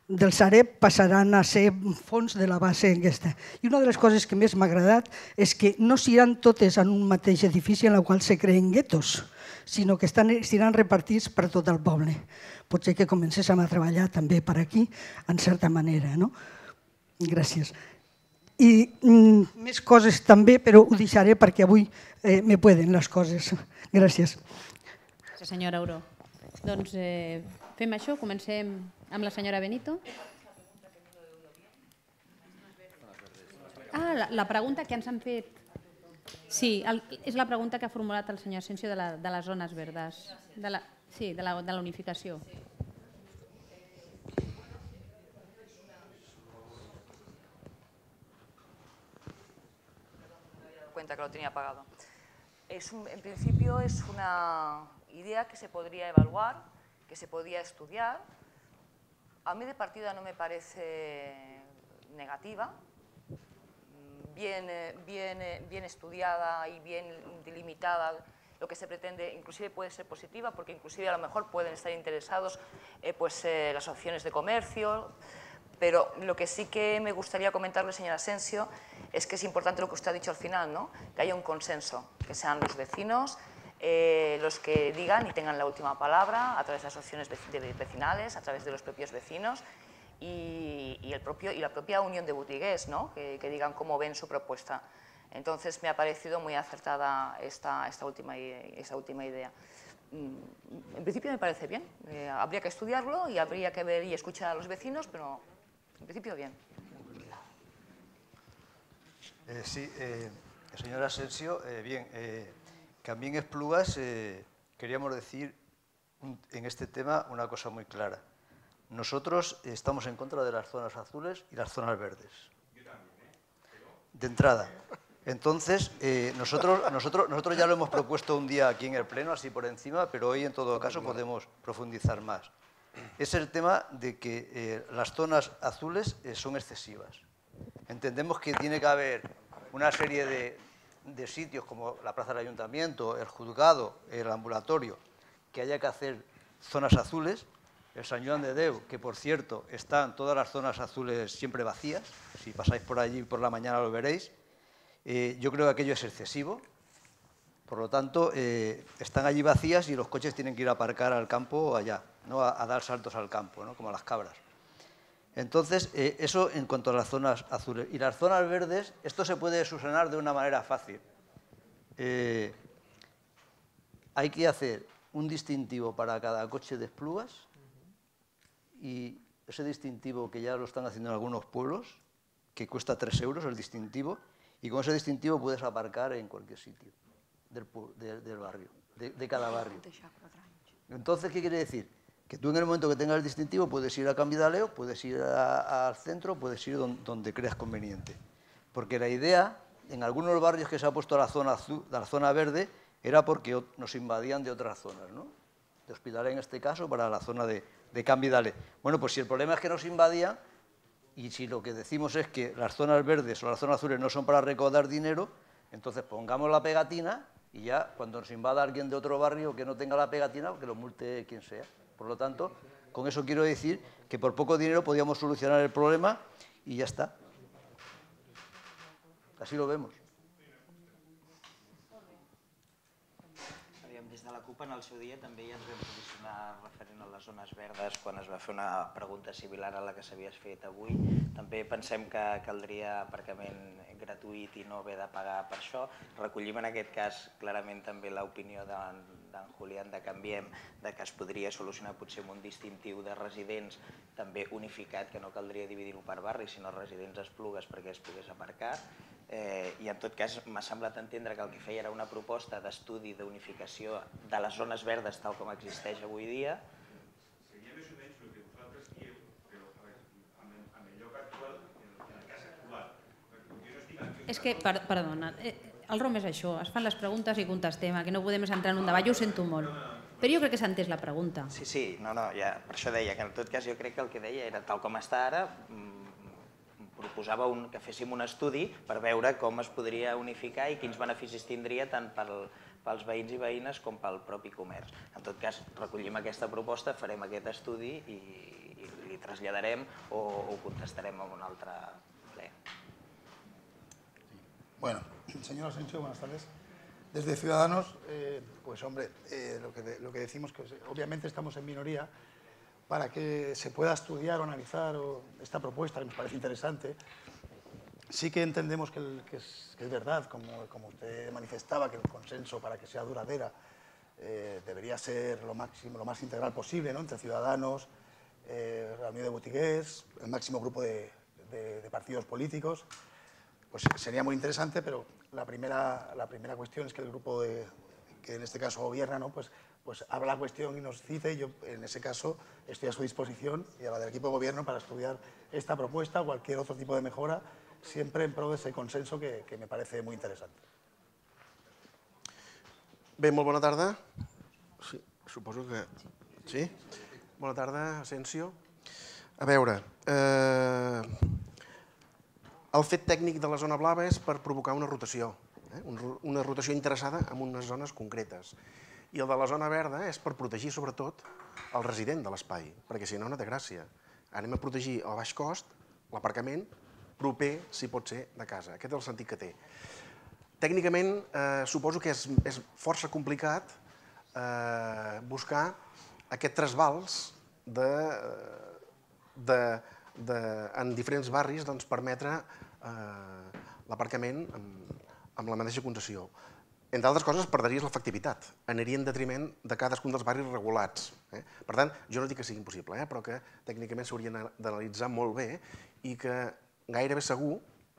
del Sareb passaran a ser fons de la base aquesta. I una de les coses que més m'ha agradat és que no seran totes en un mateix edifici en el qual se creen guetos, sinó que estan, estiran repartits per tot el poble. Potser que comencéssim a treballar també per aquí, en certa manera. No? Gràcies. I mm, més coses també, però ho deixaré perquè avui eh, me pueden les coses. Gràcies. Gràcies, senyora Auró. Doncs eh, fem això, comencem amb la senyora Benito. Ah, la, la pregunta que ens han fet... Sí, el, és la pregunta que ha formulat el senyor Asensio de, la, de les zones verdes. De la, sí, de la, de la unificació. Cuenta que lo tenía apagado. Es un, en principio es una idea que se podría evaluar, que se podía estudiar. A mí de partida no me parece negativa, bien, bien, bien estudiada y bien delimitada lo que se pretende, inclusive puede ser positiva, porque inclusive a lo mejor pueden estar interesados eh, pues, eh, las opciones de comercio, pero lo que sí que me gustaría comentarle, señor Asensio, es que es importante lo que usted ha dicho al final, ¿no? que haya un consenso, que sean los vecinos eh, los que digan y tengan la última palabra a través de las opciones vecinales, a través de los propios vecinos y, y, el propio, y la propia unión de botigués, ¿no? que, que, digan cómo ven su propuesta. Entonces me ha parecido muy acertada esta, esta, última, esta última idea. Mm, en principio me parece bien, eh, habría que estudiarlo y habría que ver y escuchar a los vecinos, pero en principio bien. Eh, sí, eh, señor Asensio, eh, bien, eh, también Esplugas eh, queríamos decir en este tema una cosa muy clara. Nosotros estamos en contra de las zonas azules y las zonas verdes. De entrada. Entonces, eh, nosotros, nosotros, nosotros ya lo hemos propuesto un día aquí en el Pleno, así por encima, pero hoy en todo caso podemos profundizar más. Es el tema de que eh, las zonas azules eh, son excesivas. Entendemos que tiene que haber una serie de, sitios como la Plaza del Ayuntamiento, el juzgado, el ambulatorio, que haya que hacer zonas azules, el San Joan de Deu, que por cierto están todas las zonas azules siempre vacías, si pasáis por allí por la mañana lo veréis, eh, yo creo que aquello es excesivo, por lo tanto están allí vacías y los coches tienen que ir a aparcar al campo allá, ¿no? a, a dar saltos al campo, ¿no? como a las cabras. Entonces, eh, eso en cuanto a las zonas azules. Y las zonas verdes, esto se puede subsanar de una manera fácil. Eh, hay que hacer un distintivo para cada coche de esplugas y ese distintivo que ya lo están haciendo en algunos pueblos, que cuesta 3 euros el distintivo, y con ese distintivo puedes aparcar en cualquier sitio del, de, del barrio, de, de cada barrio. Entonces, ¿qué quiere decir? Que tú en el momento que tengas el distintivo puedes ir a Cambidaleo, puedes ir al centro, puedes ir donde, creas conveniente. Porque la idea, en algunos barrios que se ha puesto la zona, azul, la zona verde, era porque nos invadían de otras zonas, ¿no? De Hospitalet en este caso, para la zona de, de Cambidale. Bueno, pues si el problema es que nos invadían, y si lo que decimos es que las zonas verdes o las zonas azules no son para recaudar dinero, entonces pongamos la pegatina y ya cuando nos invada alguien de otro barrio que no tenga la pegatina, que lo multe quien sea. Por lo tanto, con eso quiero decir que por poco dinero podíamos solucionar el problema y ya está. Así lo vemos. des de la CUP en el seu dia també ja ens vam posicionar referent a les zones verdes quan es va fer una pregunta similar a la que s'havia fet avui. També pensem que caldria aparcament gratuït i no haver de pagar per això. Recollim en aquest cas clarament també l'opinió d'en Julián de Canviem de que es podria solucionar potser amb un distintiu de residents també unificat, que no caldria dividir-ho per barri, sinó residents esplugues perquè es pogués aparcar eh, i en tot cas m'ha semblat entendre que el que feia era una proposta d'estudi d'unificació de les zones verdes tal com existeix avui dia. És que, per, perdona, eh, el ROM és això, es fan les preguntes i contestem, que no podem entrar en un debat, jo ho sento molt. Però jo crec que s'ha entès la pregunta. Sí, sí, no, no, ja, per això deia que en tot cas jo crec que el que deia era tal com està ara, proposava un, que féssim un estudi per veure com es podria unificar i quins beneficis tindria tant pel, pels veïns i veïnes com pel propi comerç. En tot cas, recollim aquesta proposta, farem aquest estudi i, i li traslladarem o, o contestarem en un altre ple. Bueno, señor Asensio, buenas tardes. Desde Ciudadanos, eh, pues hombre, eh, lo, que, lo que decimos que obviamente estamos en minoría, para que se pueda estudiar o analizar esta propuesta, que nos parece interesante. Sí que entendemos que, es, verdad, como, usted manifestaba, que el consenso para que sea duradera eh, debería ser lo, máximo, lo más integral posible ¿no? entre ciudadanos, la Unión de Botigués, el máximo grupo de, partidos políticos. Pues sería muy interesante, pero la primera, la primera cuestión es que el grupo que en este caso gobierna, ¿no? pues pues abra la cuestión y nos cite y yo en ese caso estoy a su disposición y a la del equipo de gobierno para estudiar esta propuesta o cualquier otro tipo de mejora, siempre en pro de ese consenso que, que me parece muy interesante. Bé, molt bona tarda. Sí, suposo que... Sí? Bona tarda, Asensio. A veure, eh, el fet tècnic de la zona blava és per provocar una rotació, eh? una rotació interessada en unes zones concretes. I el de la zona verda és per protegir sobretot el resident de l'espai, perquè si no, no té gràcia. Anem a protegir el baix cost, l'aparcament, proper, si pot ser, de casa. Aquest és el sentit que té. Tècnicament, eh, suposo que és, és força complicat eh, buscar aquest trasbals de, de, de, en diferents barris doncs, permetre eh, l'aparcament amb, amb la mateixa concessió entre altres coses, perdries l'efectivitat. Aniria en detriment de cadascun dels barris regulats. Eh? Per tant, jo no dic que sigui impossible, eh? però que tècnicament s'hauria d'analitzar molt bé i que gairebé segur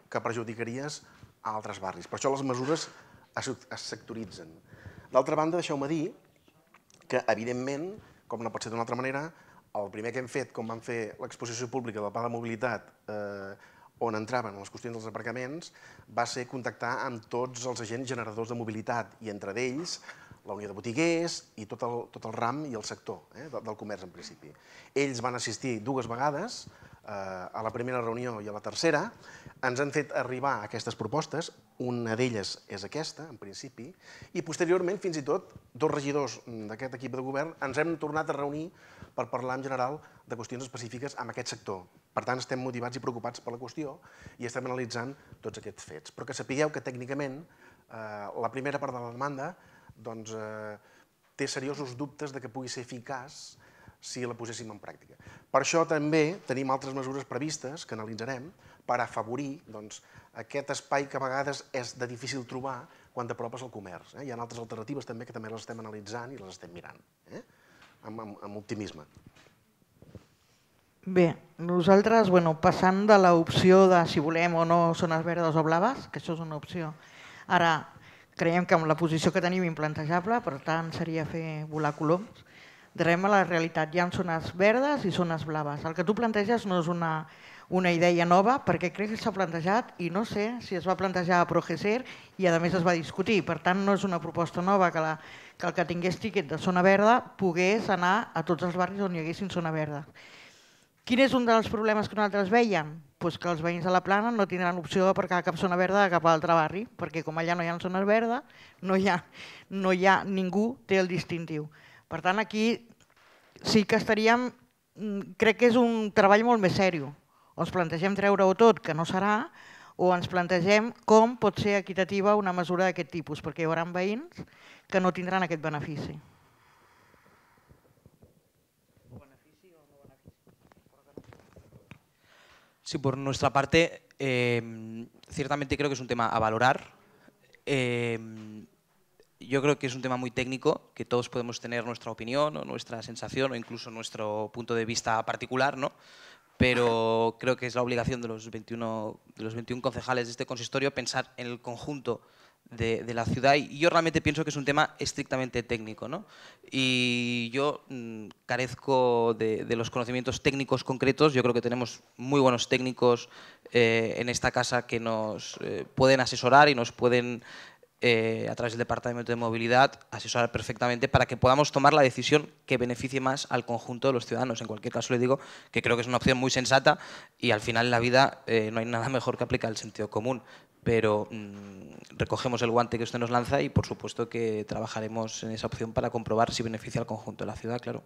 que perjudicaries a altres barris. Per això les mesures es, es sectoritzen. D'altra banda, deixeu-me dir que, evidentment, com no pot ser d'una altra manera, el primer que hem fet, com vam fer l'exposició pública del Pla de Mobilitat eh, on entraven les qüestions dels aparcaments va ser contactar amb tots els agents generadors de mobilitat i entre ells la Unió de Botiguers i tot el, tot el ram i el sector eh, del comerç en principi. Ells van assistir dues vegades, eh, a la primera reunió i a la tercera, ens han fet arribar aquestes propostes, una d'elles és aquesta, en principi, i posteriorment, fins i tot, dos regidors d'aquest equip de govern ens hem tornat a reunir per parlar en general de qüestions específiques amb aquest sector. Per tant, estem motivats i preocupats per la qüestió i estem analitzant tots aquests fets. Però que sapigueu que tècnicament eh, la primera part de la demanda doncs, eh, té seriosos dubtes de que pugui ser eficaç si la poséssim en pràctica. Per això també tenim altres mesures previstes que analitzarem per afavorir doncs, aquest espai que a vegades és de difícil trobar quan t'apropes al comerç. Eh? Hi ha altres alternatives també que també les estem analitzant i les estem mirant. Eh? Amb, amb, amb optimisme. Bé, nosaltres, bueno, passant de l'opció de si volem o no zones verdes o blaves, que això és una opció, ara creiem que amb la posició que tenim implantejable, per tant seria fer volar coloms, darem a la realitat. Hi ha zones verdes i zones blaves. El que tu planteges no és una, una idea nova perquè crec que s'ha plantejat i no sé si es va plantejar a Progeser i a més es va discutir. Per tant, no és una proposta nova que la, que el que tingués tiquet de zona verda pogués anar a tots els barris on hi haguessin zona verda. Quin és un dels problemes que nosaltres veiem? Pues que els veïns de la plana no tindran opció d'aparcar cap zona verda a cap altre barri, perquè com allà no hi ha zones verda, no hi ha, no hi ha ningú té el distintiu. Per tant, aquí sí que estaríem, mm, crec que és un treball molt més sèrio. O ens plantegem treure-ho tot, que no serà, o ens plantegem com pot ser equitativa una mesura d'aquest tipus, perquè hi haurà veïns que no tindran aquest benefici. Sí, por nuestra parte, eh, ciertamente creo que es un tema a valorar. Eh, yo creo que es un tema muy técnico, que todos podemos tener nuestra opinión o nuestra sensación o incluso nuestro punto de vista particular, ¿no? Pero creo que es la obligación de los 21, de los 21 concejales de este consistorio pensar en el conjunto de, la ciudad y yo realmente pienso que es un tema estrictamente técnico. ¿no? Y yo mmm, carezco de, de, los conocimientos técnicos concretos, yo creo que tenemos muy buenos técnicos eh, en esta casa que nos eh, pueden asesorar y nos pueden eh, a través del Departamento de Movilidad, asesorar perfectamente para que podamos tomar la decisión que beneficie más al conjunto de los ciudadanos. En cualquier caso, le digo que creo que es una opción muy sensata y al final en la vida eh, no hay nada mejor que aplicar el sentido común. Pero mmm, recogemos el guante que usted nos lanza y, por supuesto, que trabajaremos en esa opción para comprobar si beneficia al conjunto de la ciudad, claro.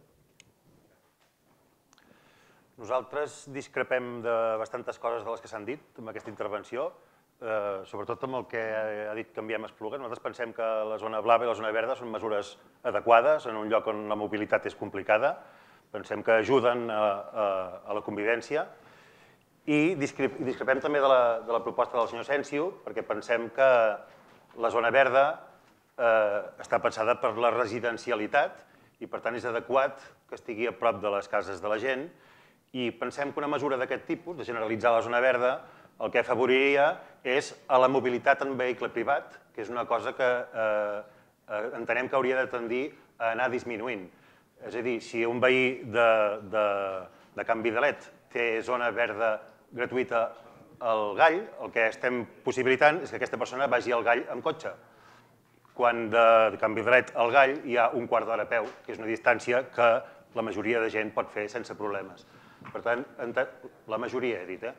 Nosaltres discrepem de bastantes coses de les que s'han dit en aquesta intervenció, eh, sobretot amb el que ha dit Canviem Esplugues. Nosaltres pensem que la zona blava i la zona verda són mesures adequades en un lloc on la mobilitat és complicada. Pensem que ajuden a, a, a la convivència i discrepem també de la, de la proposta del senyor Sensio perquè pensem que la zona verda eh, està pensada per la residencialitat i per tant és adequat que estigui a prop de les cases de la gent i pensem que una mesura d'aquest tipus, de generalitzar la zona verda, el que afavoriria és a la mobilitat en vehicle privat, que és una cosa que eh, eh, entenem que hauria de tendir a anar disminuint. És a dir, si un veí de, de, de Can Vidalet té zona verda gratuïta al Gall, el que estem possibilitant és que aquesta persona vagi al Gall amb cotxe. Quan de Can Vidalet al Gall hi ha un quart d'hora a peu, que és una distància que la majoria de gent pot fer sense problemes. Per tant, la majoria, he dit, eh?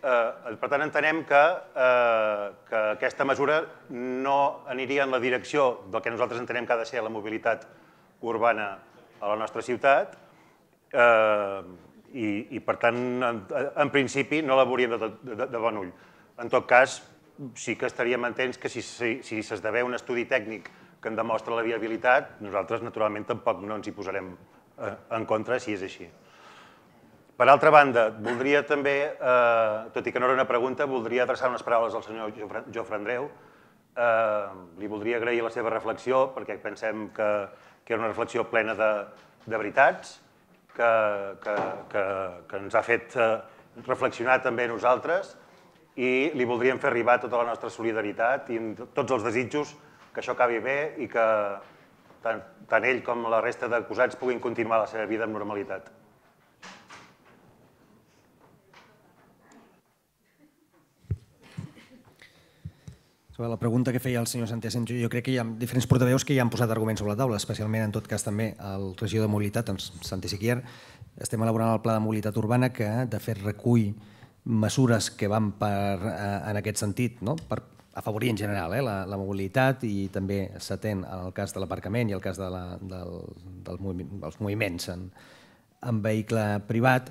Eh, per tant, entenem que, eh, que aquesta mesura no aniria en la direcció del que nosaltres entenem que ha de ser la mobilitat urbana a la nostra ciutat eh, i, i per tant, en, en principi, no la veuríem de, de, de bon ull. En tot cas, sí que estaríem entens que si s'esdevé si, si un estudi tècnic que en demostra la viabilitat, nosaltres naturalment tampoc no ens hi posarem eh, en contra si és així. Per altra banda, voldria també, eh, tot i que no era una pregunta, voldria adreçar unes paraules al senyor Jofre Andreu. Eh, li voldria agrair la seva reflexió, perquè pensem que, que era una reflexió plena de, de veritats, que, que, que, que ens ha fet eh, reflexionar també nosaltres i li voldríem fer arribar tota la nostra solidaritat i tots els desitjos que això acabi bé i que tant, tant ell com la resta d'acusats puguin continuar la seva vida amb normalitat. Sobre la pregunta que feia el senyor Santi Asensio, jo crec que hi ha diferents portaveus que ja han posat arguments sobre la taula, especialment en tot cas també el regidor de mobilitat, doncs Santi Siquier. Estem elaborant el pla de mobilitat urbana que de fet recull mesures que van per, eh, en aquest sentit, no? per afavorir en general eh, la, la mobilitat i també s'atén en el cas de l'aparcament i el cas de la, del, del moviment, dels moviments en, en vehicle privat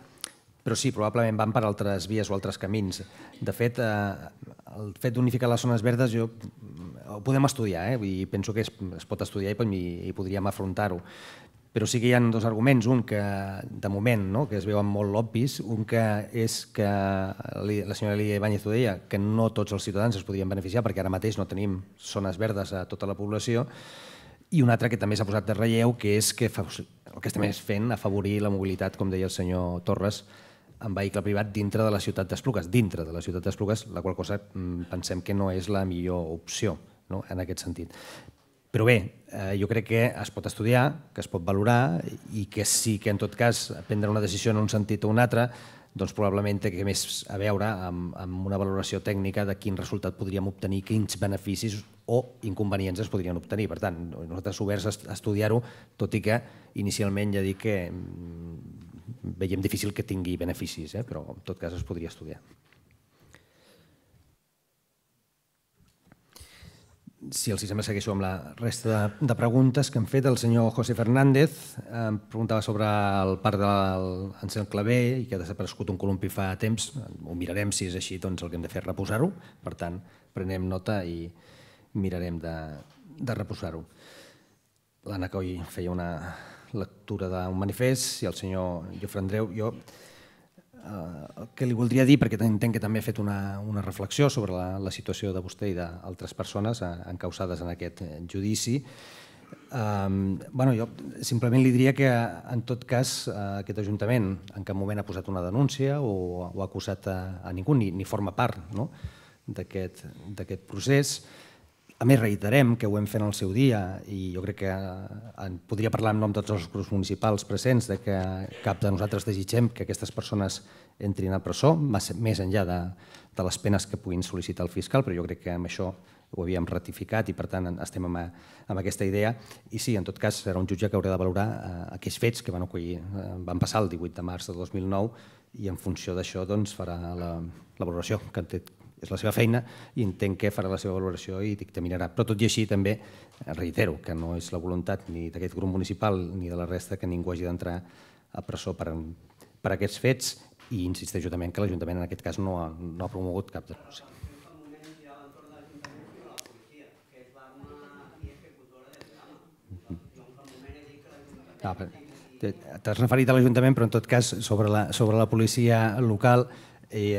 però sí, probablement van per altres vies o altres camins. De fet, eh, el fet d'unificar les zones verdes jo, ho podem estudiar, eh? Vull dir, penso que es, es pot estudiar i, i podríem afrontar-ho. Però sí que hi ha dos arguments, un que de moment no? que es veuen molt obvis, un que és que la senyora Lídia Ibáñez ho deia, que no tots els ciutadans es podrien beneficiar perquè ara mateix no tenim zones verdes a tota la població, i un altre que també s'ha posat de relleu, que és que el que estem fent afavorir la mobilitat, com deia el senyor Torres, en vehicle privat dintre de la ciutat d'Esplugues, dintre de la ciutat d'Esplugues, la qual cosa mm, pensem que no és la millor opció no? en aquest sentit. Però bé, eh, jo crec que es pot estudiar, que es pot valorar i que sí que en tot cas prendre una decisió en un sentit o un altre doncs probablement té més a veure amb, amb una valoració tècnica de quin resultat podríem obtenir, quins beneficis o inconvenients es podrien obtenir. Per tant, nosaltres oberts a estudiar-ho, tot i que inicialment ja dic que mm, veiem difícil que tingui beneficis, eh? però en tot cas es podria estudiar. si els sembla segueixo amb la resta de, de preguntes que han fet. El senyor José Fernández em preguntava sobre el parc del Ansel Clavé i que ha desaparegut un columpi fa temps. Ho mirarem, si és així, doncs el que hem de fer és reposar-ho. Per tant, prenem nota i mirarem de, de reposar-ho. L'Anna Coll feia una lectura d'un manifest i el senyor Jofre Andreu, jo Eh, el que li voldria dir, perquè entenc que també ha fet una, una reflexió sobre la, la situació de vostè i d'altres persones eh, encausades en aquest judici, Um, bueno, jo simplement li diria que en tot cas aquest Ajuntament en cap moment ha posat una denúncia o, o ha acusat a, a ningú, ni, ni forma part no? d'aquest procés. A més, reiterem que ho hem fet en el seu dia i jo crec que en podria parlar en nom de tots els grups municipals presents de que cap de nosaltres desitgem que aquestes persones entrin a presó, més enllà de, de les penes que puguin sol·licitar el fiscal, però jo crec que amb això ho havíem ratificat i per tant estem amb, amb aquesta idea. I sí, en tot cas serà un jutge que haurà de valorar eh, aquells fets que van, acollir, eh, van passar el 18 de març de 2009 i en funció d'això doncs, farà la, la valoració que té, és la seva feina i entenc que farà la seva valoració i dictaminarà. Però tot i així també reitero que no és la voluntat ni d'aquest grup municipal ni de la resta que ningú hagi d'entrar a presó per, per aquests fets i insisteixo també que l'Ajuntament en aquest cas no ha, no ha promogut cap denúncia. Ah, T'has referit a l'Ajuntament, però en tot cas sobre la, sobre la policia local eh,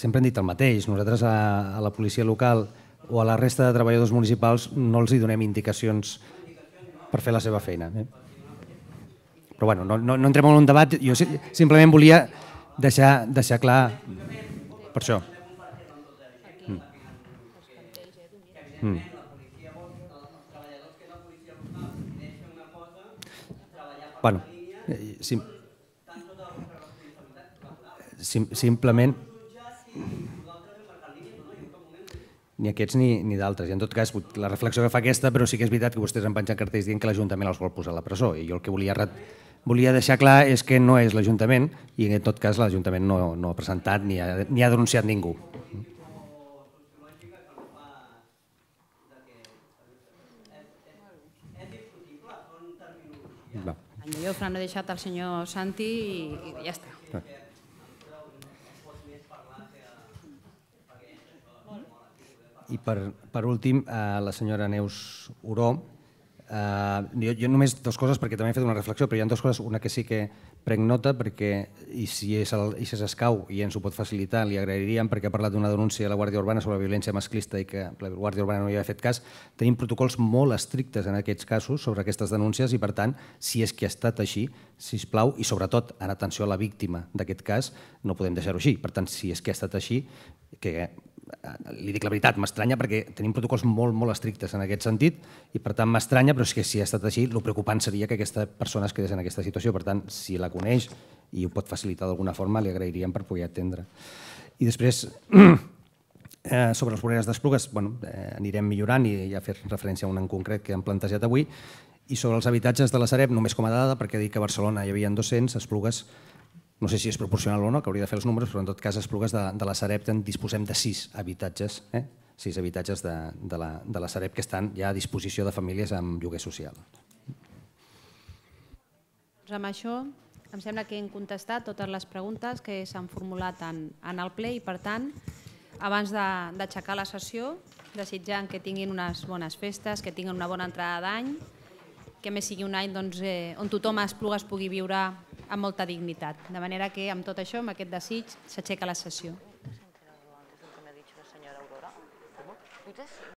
sempre hem dit el mateix. Nosaltres a, a la policia local o a la resta de treballadors municipals no els hi donem indicacions per fer la seva feina. Eh? Però bueno, no, no, no entrem en un debat, jo simplement volia deixar, deixar clar per això. Mm. Mm. Bueno, eh, sim, sim, simplement ni aquests ni, ni d'altres. I en tot cas, la reflexió que fa aquesta, però sí que és veritat que vostès han penjat cartells dient que l'Ajuntament els vol posar a la presó. I jo el que volia, volia deixar clar és que no és l'Ajuntament i en tot cas l'Ajuntament no, no ha presentat ni ha, ni ha denunciat ningú. Va. Jo, Fran, he deixat el senyor Santi i, i ja està. Va. I per, per últim, eh, la senyora Neus Uró, eh, jo, jo només dues coses, perquè també he fet una reflexió, però hi ha dues coses, una que sí que prenc nota, perquè i si és el, i si s'escau i ens ho pot facilitar, li agrairíem, perquè ha parlat d'una denúncia de la Guàrdia Urbana sobre violència masclista i que la Guàrdia Urbana no hi ha fet cas, tenim protocols molt estrictes en aquests casos sobre aquestes denúncies i, per tant, si és que ha estat així, si plau i sobretot en atenció a la víctima d'aquest cas, no podem deixar-ho així. Per tant, si és que ha estat així, que li dic la veritat, m'estranya perquè tenim protocols molt, molt estrictes en aquest sentit i per tant m'estranya, però és que si ha estat així, el preocupant seria que aquesta persona es quedés en aquesta situació. Per tant, si la coneix i ho pot facilitar d'alguna forma, li agrairíem per poder atendre. I després, eh, sobre les voreres d'Esplugues, bueno, eh, anirem millorant i ja fer referència a un en concret que hem plantejat avui. I sobre els habitatges de la Sareb, només com a dada, perquè dic que a Barcelona hi havia 200, Esplugues no sé si és proporcional o no, que hauria de fer els números, però en tot cas, Esplugues de, de la Sareb en disposem de sis habitatges, eh? sis habitatges de, de, la, de la Sareb que estan ja a disposició de famílies amb lloguer social. Doncs amb això em sembla que hem contestat totes les preguntes que s'han formulat en, en el ple i, per tant, abans d'aixecar la sessió, desitjant que tinguin unes bones festes, que tinguin una bona entrada d'any, que més sigui un any doncs, eh, on tothom a Esplugues pugui viure amb molta dignitat. De manera que amb tot això, amb aquest desig, s'aixeca la sessió.